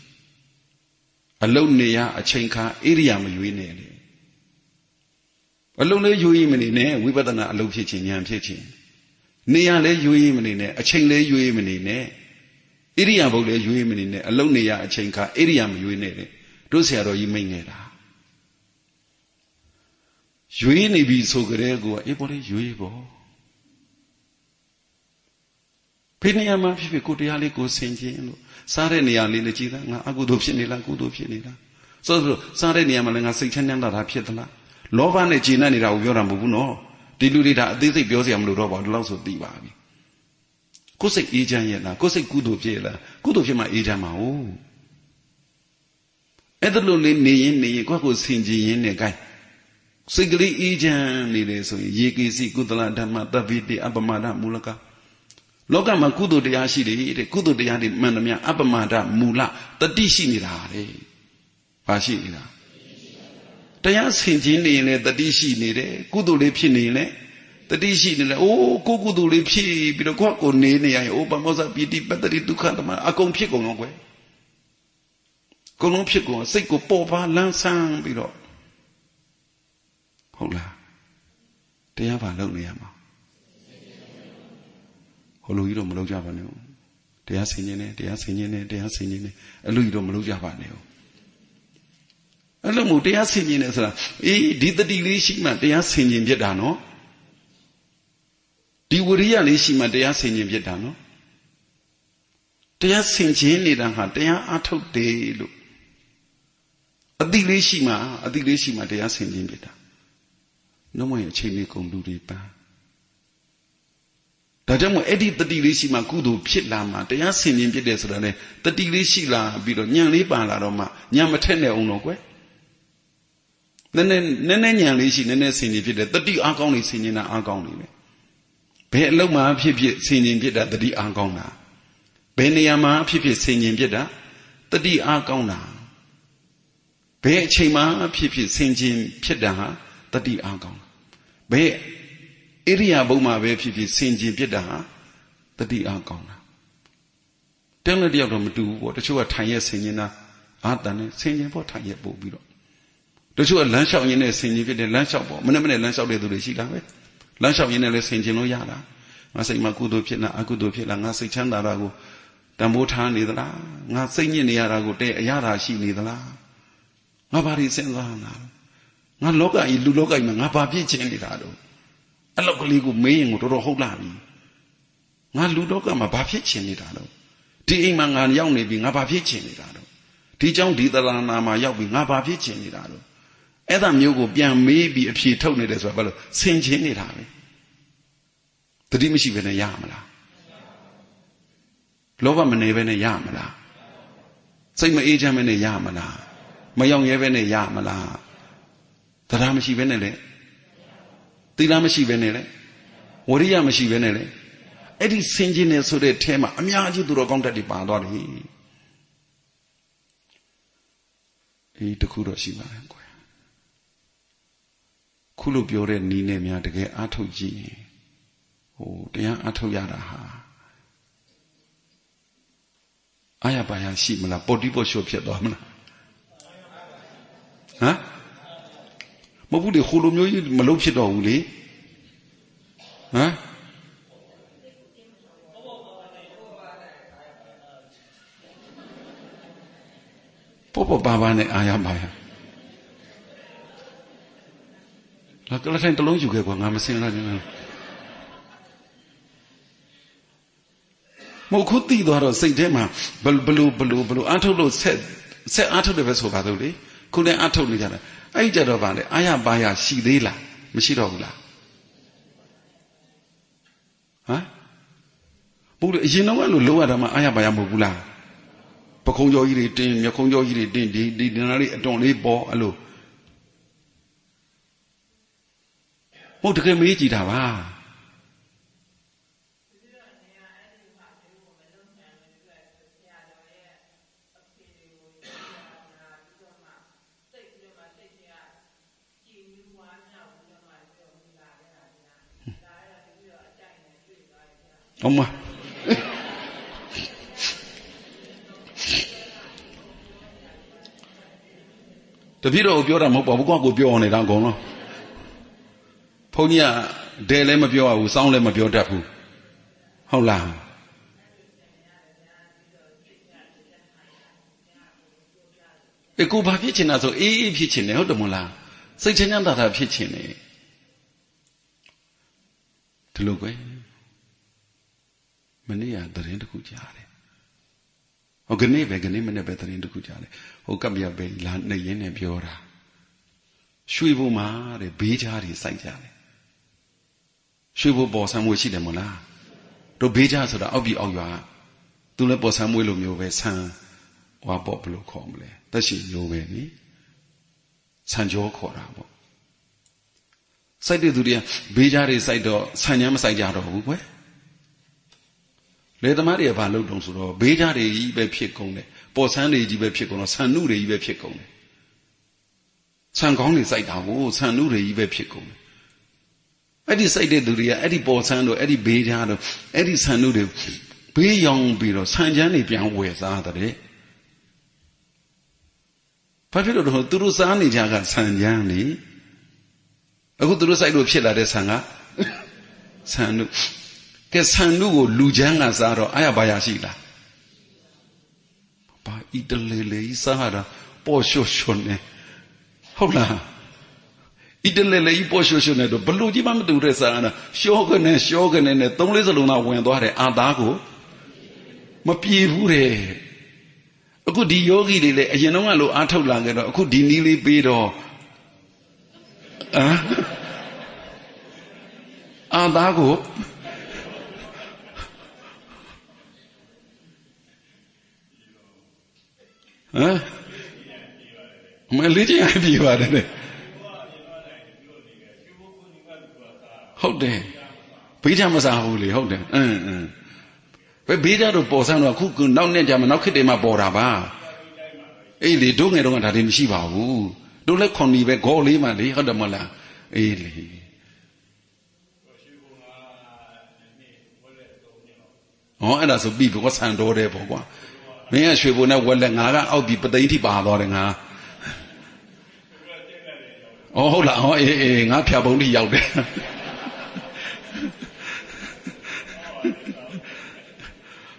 အလုံးနေရအချိန်ခါဣရိယာမရွေးနဲ့တဲ့အလုံးလေးယူရင်မနေနဲ့ဝိပဿနာအလုံးဖြစ်ခြင်းဉာဏ်ဖြစ်ခြင်းနေရလဲယူရင်မနေနဲ့အချိန်လဲယူရင်မနေနဲ့ဣရိယာပုတ်လဲယူရင်မနေနဲ့အလုံးနေရအချိန်ခါဣရိယာမရွေးနဲ့တဲ့ တို့ဆရာတော်ကြီးမိတ်နေတာရွေးနေပြီဆိုကြတဲ့ကိုအေးပေါ်လေရွေးပေါ်ဖိနေရာမှာဖြစ်ဖြစ်ကိုတရားလေးကိုဆင်ခြင်းလို့စားတဲ့နေရာလေးလည်းကြည်သားငါအကုသိုလ်ဖြစ်နေလားကုသိုလ်ဖြစ်နေလားဆိုတော့စားတဲ့နေရာမှာလည်းငါစိတ်ချမ်းသာတာဖြစ်သလားလောဘနဲ့ကျေနပ်နေတာကိုပြောတာမဟုတ်ဘူးနော်ဒီလူတွေဒါအသေးစိတ်ပြောစရာမလိုတော့ပါဘူးဒီလောက်ဆိုသိပါပြီကိုယ်စိတ်အေးချမ်းရဲ့လားကိုယ်စိတ်ကုသိုလ်ဖြစ်လားကုသိုလ်ဖြစ်မှအေးချမ်းမှာဟုတ် အဲ့ဒါလိုလေးနေရင်နေရင်ကိုယ့်ကိုဆင်ကြည်ရင်နဲ့ gain စိတ်ကလေးအေးချမ်းနေတယ်ဆိုရင်ရေကေစီကုသလဓမ္မတဗ္ဗိတိအပမဒမူလကလောကမှာကုသိုလ်တရားရှိတယ်တဲ့ကုသိုလ်တရားတွေမှန်သမျှအပမဒမူလတတိရှိနေတာတဲ့ဘာရှိနေတာတရားဆင်ခြင်းနေရင်လည်းတတိရှိနေတယ်ကုသိုလ်လေးဖြစ်နေရင်လည်းတတိရှိနေတယ်အိုးကိုကုသိုလ်လေးဖြစ်ပြီးတော့ကိုယ့်ကိုနေနေရရင်အိုးပမောဇပိတိပတ္တိဒုက္ခသမအကုန်ဖြစ်ကုန်တော့ကွယ် ကုန်လုံးဖြစ်ကုန်စိတ်ကိုပေါ်ပါလန်းဆန်းပြီးတော့ဟုတ်လားတရားဘာလုပ်နေရမှာဟိုလိုကြီးတော့မလုပ်ကြပါနဲ့တရားဆင်ခြင်းနဲ့တရားဆင်ခြင်းနဲ့တရားဆင်ခြင်းနဲ့အလိုကြီးတော့မလုပ်ကြပါနဲ့အဲ့လိုမို့တရားဆင်ခြင်းနဲ့ဆိုတာအေးဒီတတိလေးရှိမှတရားဆင်ခြင်းဖြစ်တာနော်ဒီဝရိယလေးရှိမှတရားဆင်ခြင်းဖြစ်တာနော်တရားဆင်ခြင်းနေတာဟာတရားအထုတ်တယ်လို့ အတိလေးရှိမှအတိလေးရှိမှတရားဆင်ခြင်းဖြစ်တာနှုတ်မရဲ့အချိန်လေးကုန်လူတွေပန်းဒါကြောင့်မို့အဲ့ဒီတတိလေးရှိမှကုသိုလ်ဖြစ်လာမှတရားဆင်ခြင်းဖြစ်တယ်ဆိုတာလေတတိလေးရှိလာပြီးတော့ညံလေးပါလာတော့မှညံမထက်နဲ့အောင်တော့ကွယ်နည်းနည်းနည်းနည်းညံလေးရှိနည်းနည်းဆင်ခြင်းဖြစ်တယ်တတိအားကောင်းနေဆင်ခြင်းတာအားကောင်းနေပဲဘယ်အလုံးမှာဖြစ်ဖြစ်ဆင်ခြင်းဖြစ်တာတတိအားကောင်းတာဘယ်နေရာမှာဖြစ်ဖြစ်ဆင်ခြင်းဖြစ်တာတတိအားကောင်းတာ ဘယ်အချိန်မှဖြစ်ဖြစ်ဆင်ခြင်ဖြစ်တာဟာတတိအားကောင်းဘယ်ဣရိယာပုမှာပဲဖြစ်ဖြစ်ဆင်ခြင်ဖြစ်တာဟာတတိအားကောင်းတာတယောက်နဲ့တယောက်တော့မတူဘူးပေါ့တချို့ကထိုင်ရက်ဆင်ခြင်တာအာတန်နဲ့ဆင်ခြင်ဖို့ထိုင်ရက်ပို့ပြီးတော့တချို့ကလမ်းလျှောက်ရင်းနဲ့ဆင်ခြင်ဖြစ်တယ်လမ်းလျှောက်ပေါ့မနေ့မနေ့လမ်းလျှောက်တဲ့သူတွေရှိတာပဲလမ်းလျှောက်ရင်းနဲ့လည်းဆင်ခြင်လို့ရတာငါစိတ်မှာကုသိုလ်ဖြစ်လားအကုသိုလ်ဖြစ်လားငါစိတ်ချမ်းသာတာကိုတံမိုးထားနေသလားငါစိတ်ညစ်နေရတာကိုတဲ့အရသာရှိနေသလား ငါဘာတွေစဉ်းစားနေတာငါလောကကြီးလူလောကကြီးမှာငါဘာဖြစ်ချင်နေတာတော့အဲ့လောက်ကလေးကိုမေးရင်ကိုတော်တော်ဟုတ်လာပြီငါလူလောကမှာဘာဖြစ်ချင်နေတာတော့ဒီအိမ်မှာငါရောက်နေပြီငါဘာဖြစ်ချင်နေတာတော့ဒီเจ้าဒီတရဏာမှာရောက်ပြီငါဘာဖြစ်ချင်နေတာတော့အဲ့ဒါမျိုးကိုပြန်မေးပြီးအဖြေထုတ်နေတယ်ဆိုတာဘာလို့ဆင်ခြင်နေတာပဲတတိမရှိဘဲနဲ့ရမလားလောဘမနေဘဲနဲ့ရမလားစိတ်မအေးချမ်းဘဲနဲ့ရမလား မရောက်ရဲဘဲနဲ့ရမလားတရားမရှိဘဲနဲ့လေသီလမရှိဘဲနဲ့လေဝရိယမရှိဘဲနဲ့လေအဲ့ဒီဆင်ခြင်နေဆိုတဲ့အဲမှာအများကြီးသူတော်ကောင်းတက်တွေပါသွားတယ်အေးတခုတော့ရှိပါတယ်ကွယ်ခုလိုပြောတဲ့နီးနဲ့များတကယ်အားထုတ်ကြည့်ရင်ဟိုတရားအားထုတ်ရတာဟာအာရပါရရှိမလားပေါ်တိပေါ်ရှော့ဖြစ်သွားမလား ဟမ်မဟုတ်ဘူးလေဟိုလိုမျိုးကြီးမလုပ်ဖြစ်တော့ဘူးလေဟမ်ပေါ်ပေါ်ပါပါနဲ့အာရပါရလာကလထိုင်တလုံးယူခဲ့ကွာငါမစင်လာနေလားမဟုတ်ခုတိသွားတော့စိတ်ထဲမှာဘလူဘလူဘလူဘလူအထုတ်လို့ဆက်ဆက်အထုတ်တယ်ပဲဆိုပါတော့လေ ခုလည်းအထုတ်နေကြတယ်အဲ့ကြတော့ဗာလေအာရပါရရှိသေးလားမရှိတော့ဘူးလားဟမ်ဘုရားအရင်တော့ကလို့လောရတာမှအာရပါရမဟုတ်ဘူးလားပခုံးကြောကြီးတွေတင်းမြခုံးကြောကြီးတွေတင်းဒီဒီဒနာလေးအတွန်လေးပေါ်အဲ့လိုဟုတ်တကယ်မေးကြည့်တာပါ အမတပည့်တော်ကိုပြောတာမဟုတ်ပါဘူးကွာကိုပြောနေတာအကုန်လုံးဘုန်းကြီးကဒဲလည်းမပြောရဘူးစောင်းလည်းမပြောတတ်ဘူးဟုတ်လားအေးကိုဘာဖြစ်ချင်တာဆိုအေးအေးဖြစ်ချင်တယ်ဟုတ်တယ်မလားစိတ်ချမ်းသာတာဖြစ်ချင်တယ်ဒီလိုပဲ မနေ့ကသတင်းတစ်ခုကြားတယ်ဟိုကနေ့ပဲကနေ့မနေ့ပဲသတင်းတစ်ခုကြားတယ်ဟိုကပ်ပြပဲလာနေရင်းနဲ့ပြောတာရွှေဘုံမှာတဲ့ဘေးကြားတွေစိုက်ကြတယ်ရွှေဘုံပေါ်ဆံမွေရှိတယ်မဟုတ်လားတို့ဘေးကြားဆိုတာအောက်ပြည်အောက်ရွာသူလည်းပေါ်ဆံမွေလိုမျိုးပဲဆံဟွာပေါ့ဘလို့ခေါ်မလဲတက်ရှိမျိုးပဲနိဆံကြောခေါ်တာပေါ့စိုက်တဲ့သူတွေကဘေးကြားတွေစိုက်တော့ဆံညာမစိုက်ကြတော့ဘူးကွယ် လေသမားတွေကဘာလုပ်တုံဆိုတော့ဘေးကြားတွေကြီးပဲဖြစ်ကုန်တယ်ပေါ်ဆန်းတွေကြီးပဲဖြစ်ကုန်တော့ဆန်နုတွေကြီးပဲဖြစ်ကုန်တယ်ဆန်ကောင်းတွေစိုက်တာကိုဆန်နုတွေကြီးပဲဖြစ်ကုန်တယ်အဲ့ဒီစိုက်တဲ့သူတွေကအဲ့ဒီပေါ်ဆန်းတို့အဲ့ဒီဘေးကြားတို့အဲ့ဒီဆန်နုတွေဘေးရောင်ပြီးတော့ဆန်ချမ်းတွေပြန်ဝယ်စားတဲ့ဘာဖြစ်လို့တော့သူတို့စားနေကြကဆန်ချမ်းလေအခုသူတို့စိုက်လို့ဖြစ်လာတဲ့ဆန်ကဆန်နု ကဲဆန်နုကိုလူချမ်းကစားတော့အာရပါရရှိလားဘာဣတလေလေစားတာပေါ်ရှော့ရှော့နေဟုတ်လားဣတလေလေပေါ်ရှော့ရှော့နေတော့ဘလူကြီးမှမတူတဲ့စားတာရှော့ကနေရှော့ကနေနဲ့သုံးလေးစလုံးသာဝင်သွားတယ်အာသားကိုမပြေဘူးတဲ့အခုဒီယောဂီတွေလည်းအရင်တော့ကလို့အားထုတ်လာခဲ့တော့အခုဒီနီးလေးပေးတော့အာအာသားကို ဟမ်မလေးချင်းအပြေပါတယ်လေဟုတ်တယ်ဘေးချမစားဘူးလေဟုတ်တယ်အင်းအင်းဘယ်ဘေးကြတော့ပေါ်ဆန်းတော့ခုနောက်နဲ့ကြမှာနောက်ခေတ်တည်းမှာပေါ်တာပါအေးလေတို့ငယ်တော့ကဒါတွေမရှိပါဘူးတို့လည်းခွန်ဒီပဲဂေါ်လေးမှလေဟုတ်တယ်မလားအေးလေဟောအဲ့ဒါဆိုပြီဘောဆန်တော်တယ်ပေါ့ကွာ မင်းကရွှေဘုံနဲ့ဝက်လက်ငါကအောက်ပြီးပသိန်းထိပါသွားတယ်ငါဩဟုတ်လားဟောအေးအေးငါဖြာပုံထိရောက်တယ်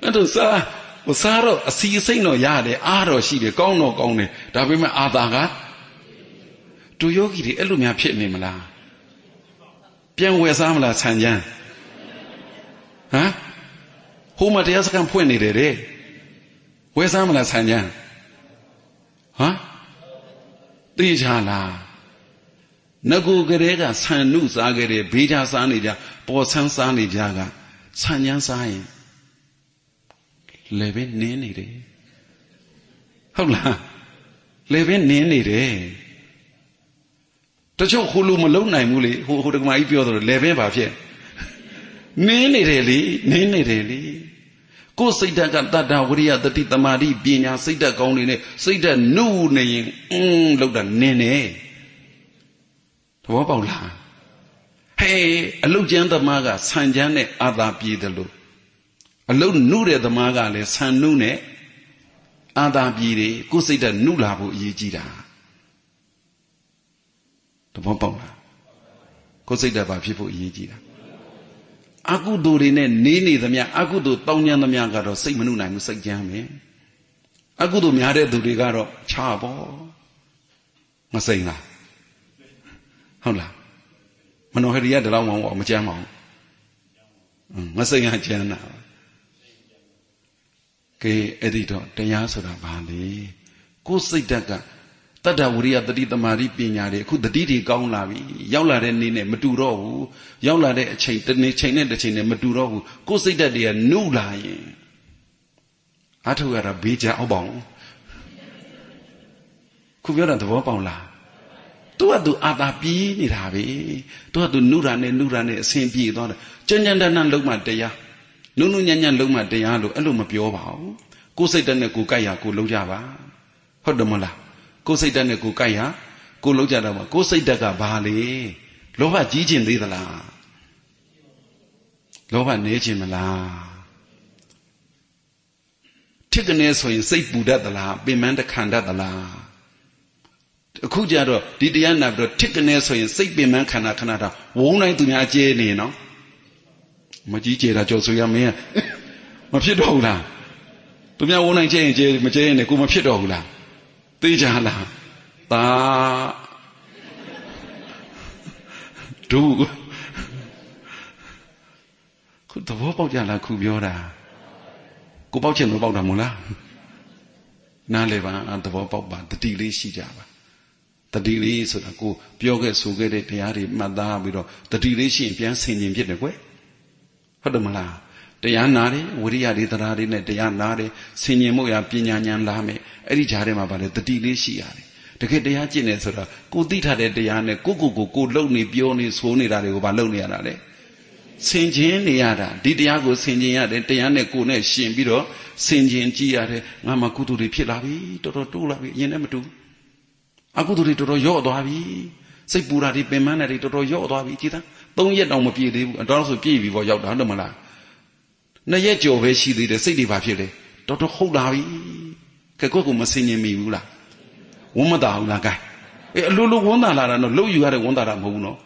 အဲ့တော့စားဟိုစားတော့အစီအစိမ့်တော့ရတယ်အားတော့ရှိတယ်ကောင်းတော့ကောင်းတယ်ဒါပေမဲ့အာသာကတူယောဂီတွေအဲ့လိုများဖြစ်နေမလားပြန်ဝယ်စားမလားဆန်ချမ်းဟမ်ဟိုမှာတရားစခန်းဖွင့်နေတယ်တဲ့ ဝယ်စားမလားဆန်ချမ်းဟမ်သိချလားငကူကလေးကဆန်နုစားခဲ့တယ်ဘေးချစားနေကြပေါ်ဆန်းစားနေကြကဆန်ချမ်းစားရင်လေပဲနင်းနေတယ်ဟုတ်လားလေပဲနင်းနေတယ်တချို့ဟိုလိုမလုံနိုင်ဘူးလေဟိုဟိုတက္ကမကြီးပြောတယ်လေပဲပါဖြစ်နင်းနေတယ်လေနင်းနေတယ်လေ ကိုယ်စိတ်ဓာတ်ကတတ္တဝရိယတတိတမာတိပညာစိတ်ဓာတ်ကောင်းနေနဲ့စိတ်ဓာတ်နုနေရင်အင်းလောက်တာနင်းနေသဘောပေါက်လားဟေးအလုတ်ကျမ်းသမားကဆန်ကျမ်းနဲ့အာသာပြေတယ်လို့အလုံးနုတဲ့သမားကလည်းဆန်နုနဲ့အာသာပြည်တွေကိုယ်စိတ်ဓာတ်နုလာဖို့အရေးကြီးတာသဘောပေါက်လားကိုယ်စိတ်ဓာတ်ဘာဖြစ်ဖို့အရေးကြီးတာ အကုသိုလ်တွေနဲ့နေနေသမျှအကုသိုလ်တောင်းညံသမျှကတော့စိတ်မနှုနိုင်ဘူးစိတ်ကြမ်းမယ်အကုသိုလ်များတဲ့သူတွေကတော့ချာပေါ့မစိမ့်လားဟုတ်လားမနောဟရိယတလောက်မောင်းမကြမ်းပါဘူးမစိမ့်ရကြမ်းတာကဲအဲ့ဒီတော့တရားဆိုတာဘာလဲကိုယ်စိတ်ဓာတ်က တတ္တဝရိယတတိတမာတိပညာတွေအခုတတိတွေကောင်းလာပြီရောက်လာတဲ့နေ့နဲ့မတူတော့ဘူးရောက်လာတဲ့အချိန်တစ်နေ့ချိန်နဲ့တစ်ချိန်နဲ့မတူတော့ဘူးကိုယ်စိတ်ဓာတ်တွေကနုလာရင်အထုရတာဘေးကြအောင်ပေါ့ခုပြောတာသဘောပေါက်လားသူကသူအာတာပြီးနေတာပဲသူကသူနုရာနဲ့နုရာနဲ့အစဉ်ပြေသွားတယ်ကြံ့ကြံ့တန်းတန်းလုံးမှတရားနုနုညံ့ညံ့လုံးမှတရားလို့အဲ့လိုမပြောပါဘူးကိုယ်စိတ်တက်နဲ့ကိုယ်ကြိုက်ရကိုလုံးကြပါဟုတ်တယ်မလား ကိုယ်စိတ်တက်နဲ့ကိုယ်ကြိုက်ရကိုလုံးကြတော့ပါကိုယ်စိတ်တက်ကဘာလေလောဘကြီးခြင်းသေးသလားလောဘနေခြင်းမလားထစ်ကနေဆိုရင်စိတ်ပူတတ်သလားပင်မတခံတတ်သလားအခုကြတော့ဒီတရားနာပြီးတော့ထစ်ကနေဆိုရင်စိတ်ပင်မခန္ဓာခဏတာဝုန်းတိုင်းသူများအကျဲနေနော်မကြီးကျယ်တာကြော်ဆိုရမင်းမဖြစ်တော့ဘူးလားသူများဝုန်းနိုင်ကျဲရင်ကျဲမကျဲရင်လည်းကိုမဖြစ်တော့ဘူးလား သိကြလားသာဒုခုသဘောပေါက်ကြလားခုပြောတာကိုပေါက်ချင်လို့ပေါက်တာမို့လားနားလေပါသဘောပေါက်ပါတတိလေးရှိကြပါတတိလေးဆိုတာကိုပြောခဲ့ဆိုခဲ့တဲ့တရားတွေမှတ်သားပြီးတော့တတိလေးရှိရင်ပြန်ဆင်ခြင်ဖြစ်တယ်ကွယ်ဟုတ်တယ်မလား တရားနာတယ်ဝိရိယတွေတရားတွေနဲ့တရားနာတယ်ဆင်ញင်မှုရပညာဉာဏ်လာမယ်အဲ့ဒီဂျားထဲမှာဗာလေတတိလေးရှိရတယ်တကယ်တရားကျင့်နေဆိုတာကိုသိထားတဲ့တရားနဲ့ကိုကိုကိုကိုလုံနေပြောနေဆိုနေတာတွေကိုဗာလုံနေရတာလေဆင်ခြင်နေရတာဒီတရားကိုဆင်ခြင်ရတယ်တရားနဲ့ကိုနဲ့ရှင်ပြီးတော့ဆင်ခြင်ကြည့်ရတယ်ငါမှကုသိုလ်တွေဖြစ်လာပြီတော်တော်တိုးလာပြီအရင်နဲ့မတူအကုသိုလ်တွေတော်တော်ယော့သွားပြီစိတ်ပူတာတွေပင်ပန်းတာတွေတော်တော်ယော့သွားပြီကြည်သား၃ရက်တောင်မပြည့်သေးဘူးအတော်ဆိုပြည့်ပြီပေါ့ရောက်တာဟုတ်တယ်မလား နှစ်ရက်ကြော်ပဲရှိသေးတယ်စိတ်တွေဘာဖြစ်လဲတော်တော်ဟုတ်လာပြီကဲကိုယ့်ကိုမစင်ញင်မိဘူးလားဝမ်းမသာဘူးလားကဲအေးအလိုလိုဝမ်းသာလာတာတော့လှုပ်ယူရတဲ့ဝမ်းသာတာမဟုတ်ဘူးနော်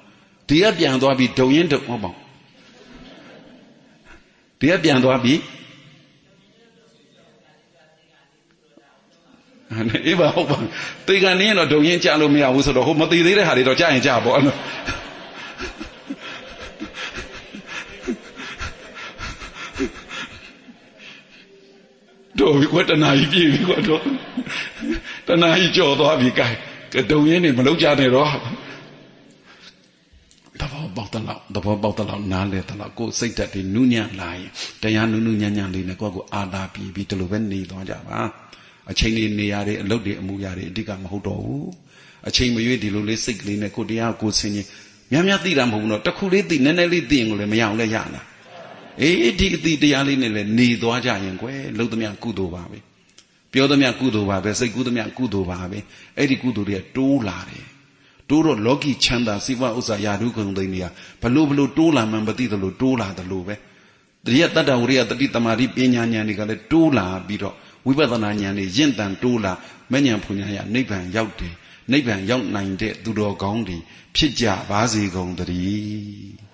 ဒီကပြန်သွားပြီးဒုံရင်ဒုံဟောပေါ့ဒီကပြန်သွားပြီးအေးပါဟုတ်ပါတေကန်နင်းတော့ဒုံရင်ကြလို့မရဘူးဆိုတော့ဟိုမသေးသေးတဲ့ဟာတွေတော့ကြရင်ကြပေါ့အဲ့လို တော့ပြီကွတနာကြီးပြေပြီကွတော့တနာကြီးကြော်သွားပြီကဲကဒုံရင်နေမလုံးကြနဲ့တော့သဘောပေါက်တလောက်သဘောပေါက်တလောက်နားလေတလောက်ကိုယ်စိတ်ဓာတ်တွေနုညံ့လာရင်တရားနုနုညံ့ညံ့လေးနဲ့ကိုယ့်ကိုအာသာပြေပြီးဒီလိုပဲနေသွားကြပါအချိန်လေးနေရတဲ့အလုပ်တွေအမှုရာတွေအဓိကမဟုတ်တော့ဘူးအချိန်မရွေးဒီလိုလေးစိတ်ကလေးနဲ့ကိုတရားကိုဆင်ញင်များများသိတာမဟုတ်ဘူးနော်တခုလေးသိနည်းနည်းလေးသိရင်ကိုလည်းမရအောင်လည်းရလား အေးဒီအတိတရားလေးနဲ့လည်းနေသွားကြရင်ကွယ်လုံးသမျှကုသိုလ်ပါပဲပြောသမျှကုသိုလ်ပါပဲစိတ်ကူးသမျှကုသိုလ်ပါပဲအဲ့ဒီကုသိုလ်တွေကတိုးလာတယ်တိုးတော့လောကီချမ်းသာစိဝဥစ္စာယာဓုကုံသိန်းတွေကဘလို့ဘလို့တိုးလာမှမသိသလိုတိုးလာသလိုပဲတရိယတတ္တဝရိယတတိတမာတိပညာဉာဏ်တွေကလည်းတိုးလာပြီးတော့ဝိပဿနာဉာဏ်တွေရင့်တန်တိုးလာမဉဏ်ဖွညာရနိဗ္ဗာန်ရောက်တယ်နိဗ္ဗာန်ရောက်နိုင်တဲ့သူတော်ကောင်းတွေဖြစ်ကြပါစေကုန်သတည်း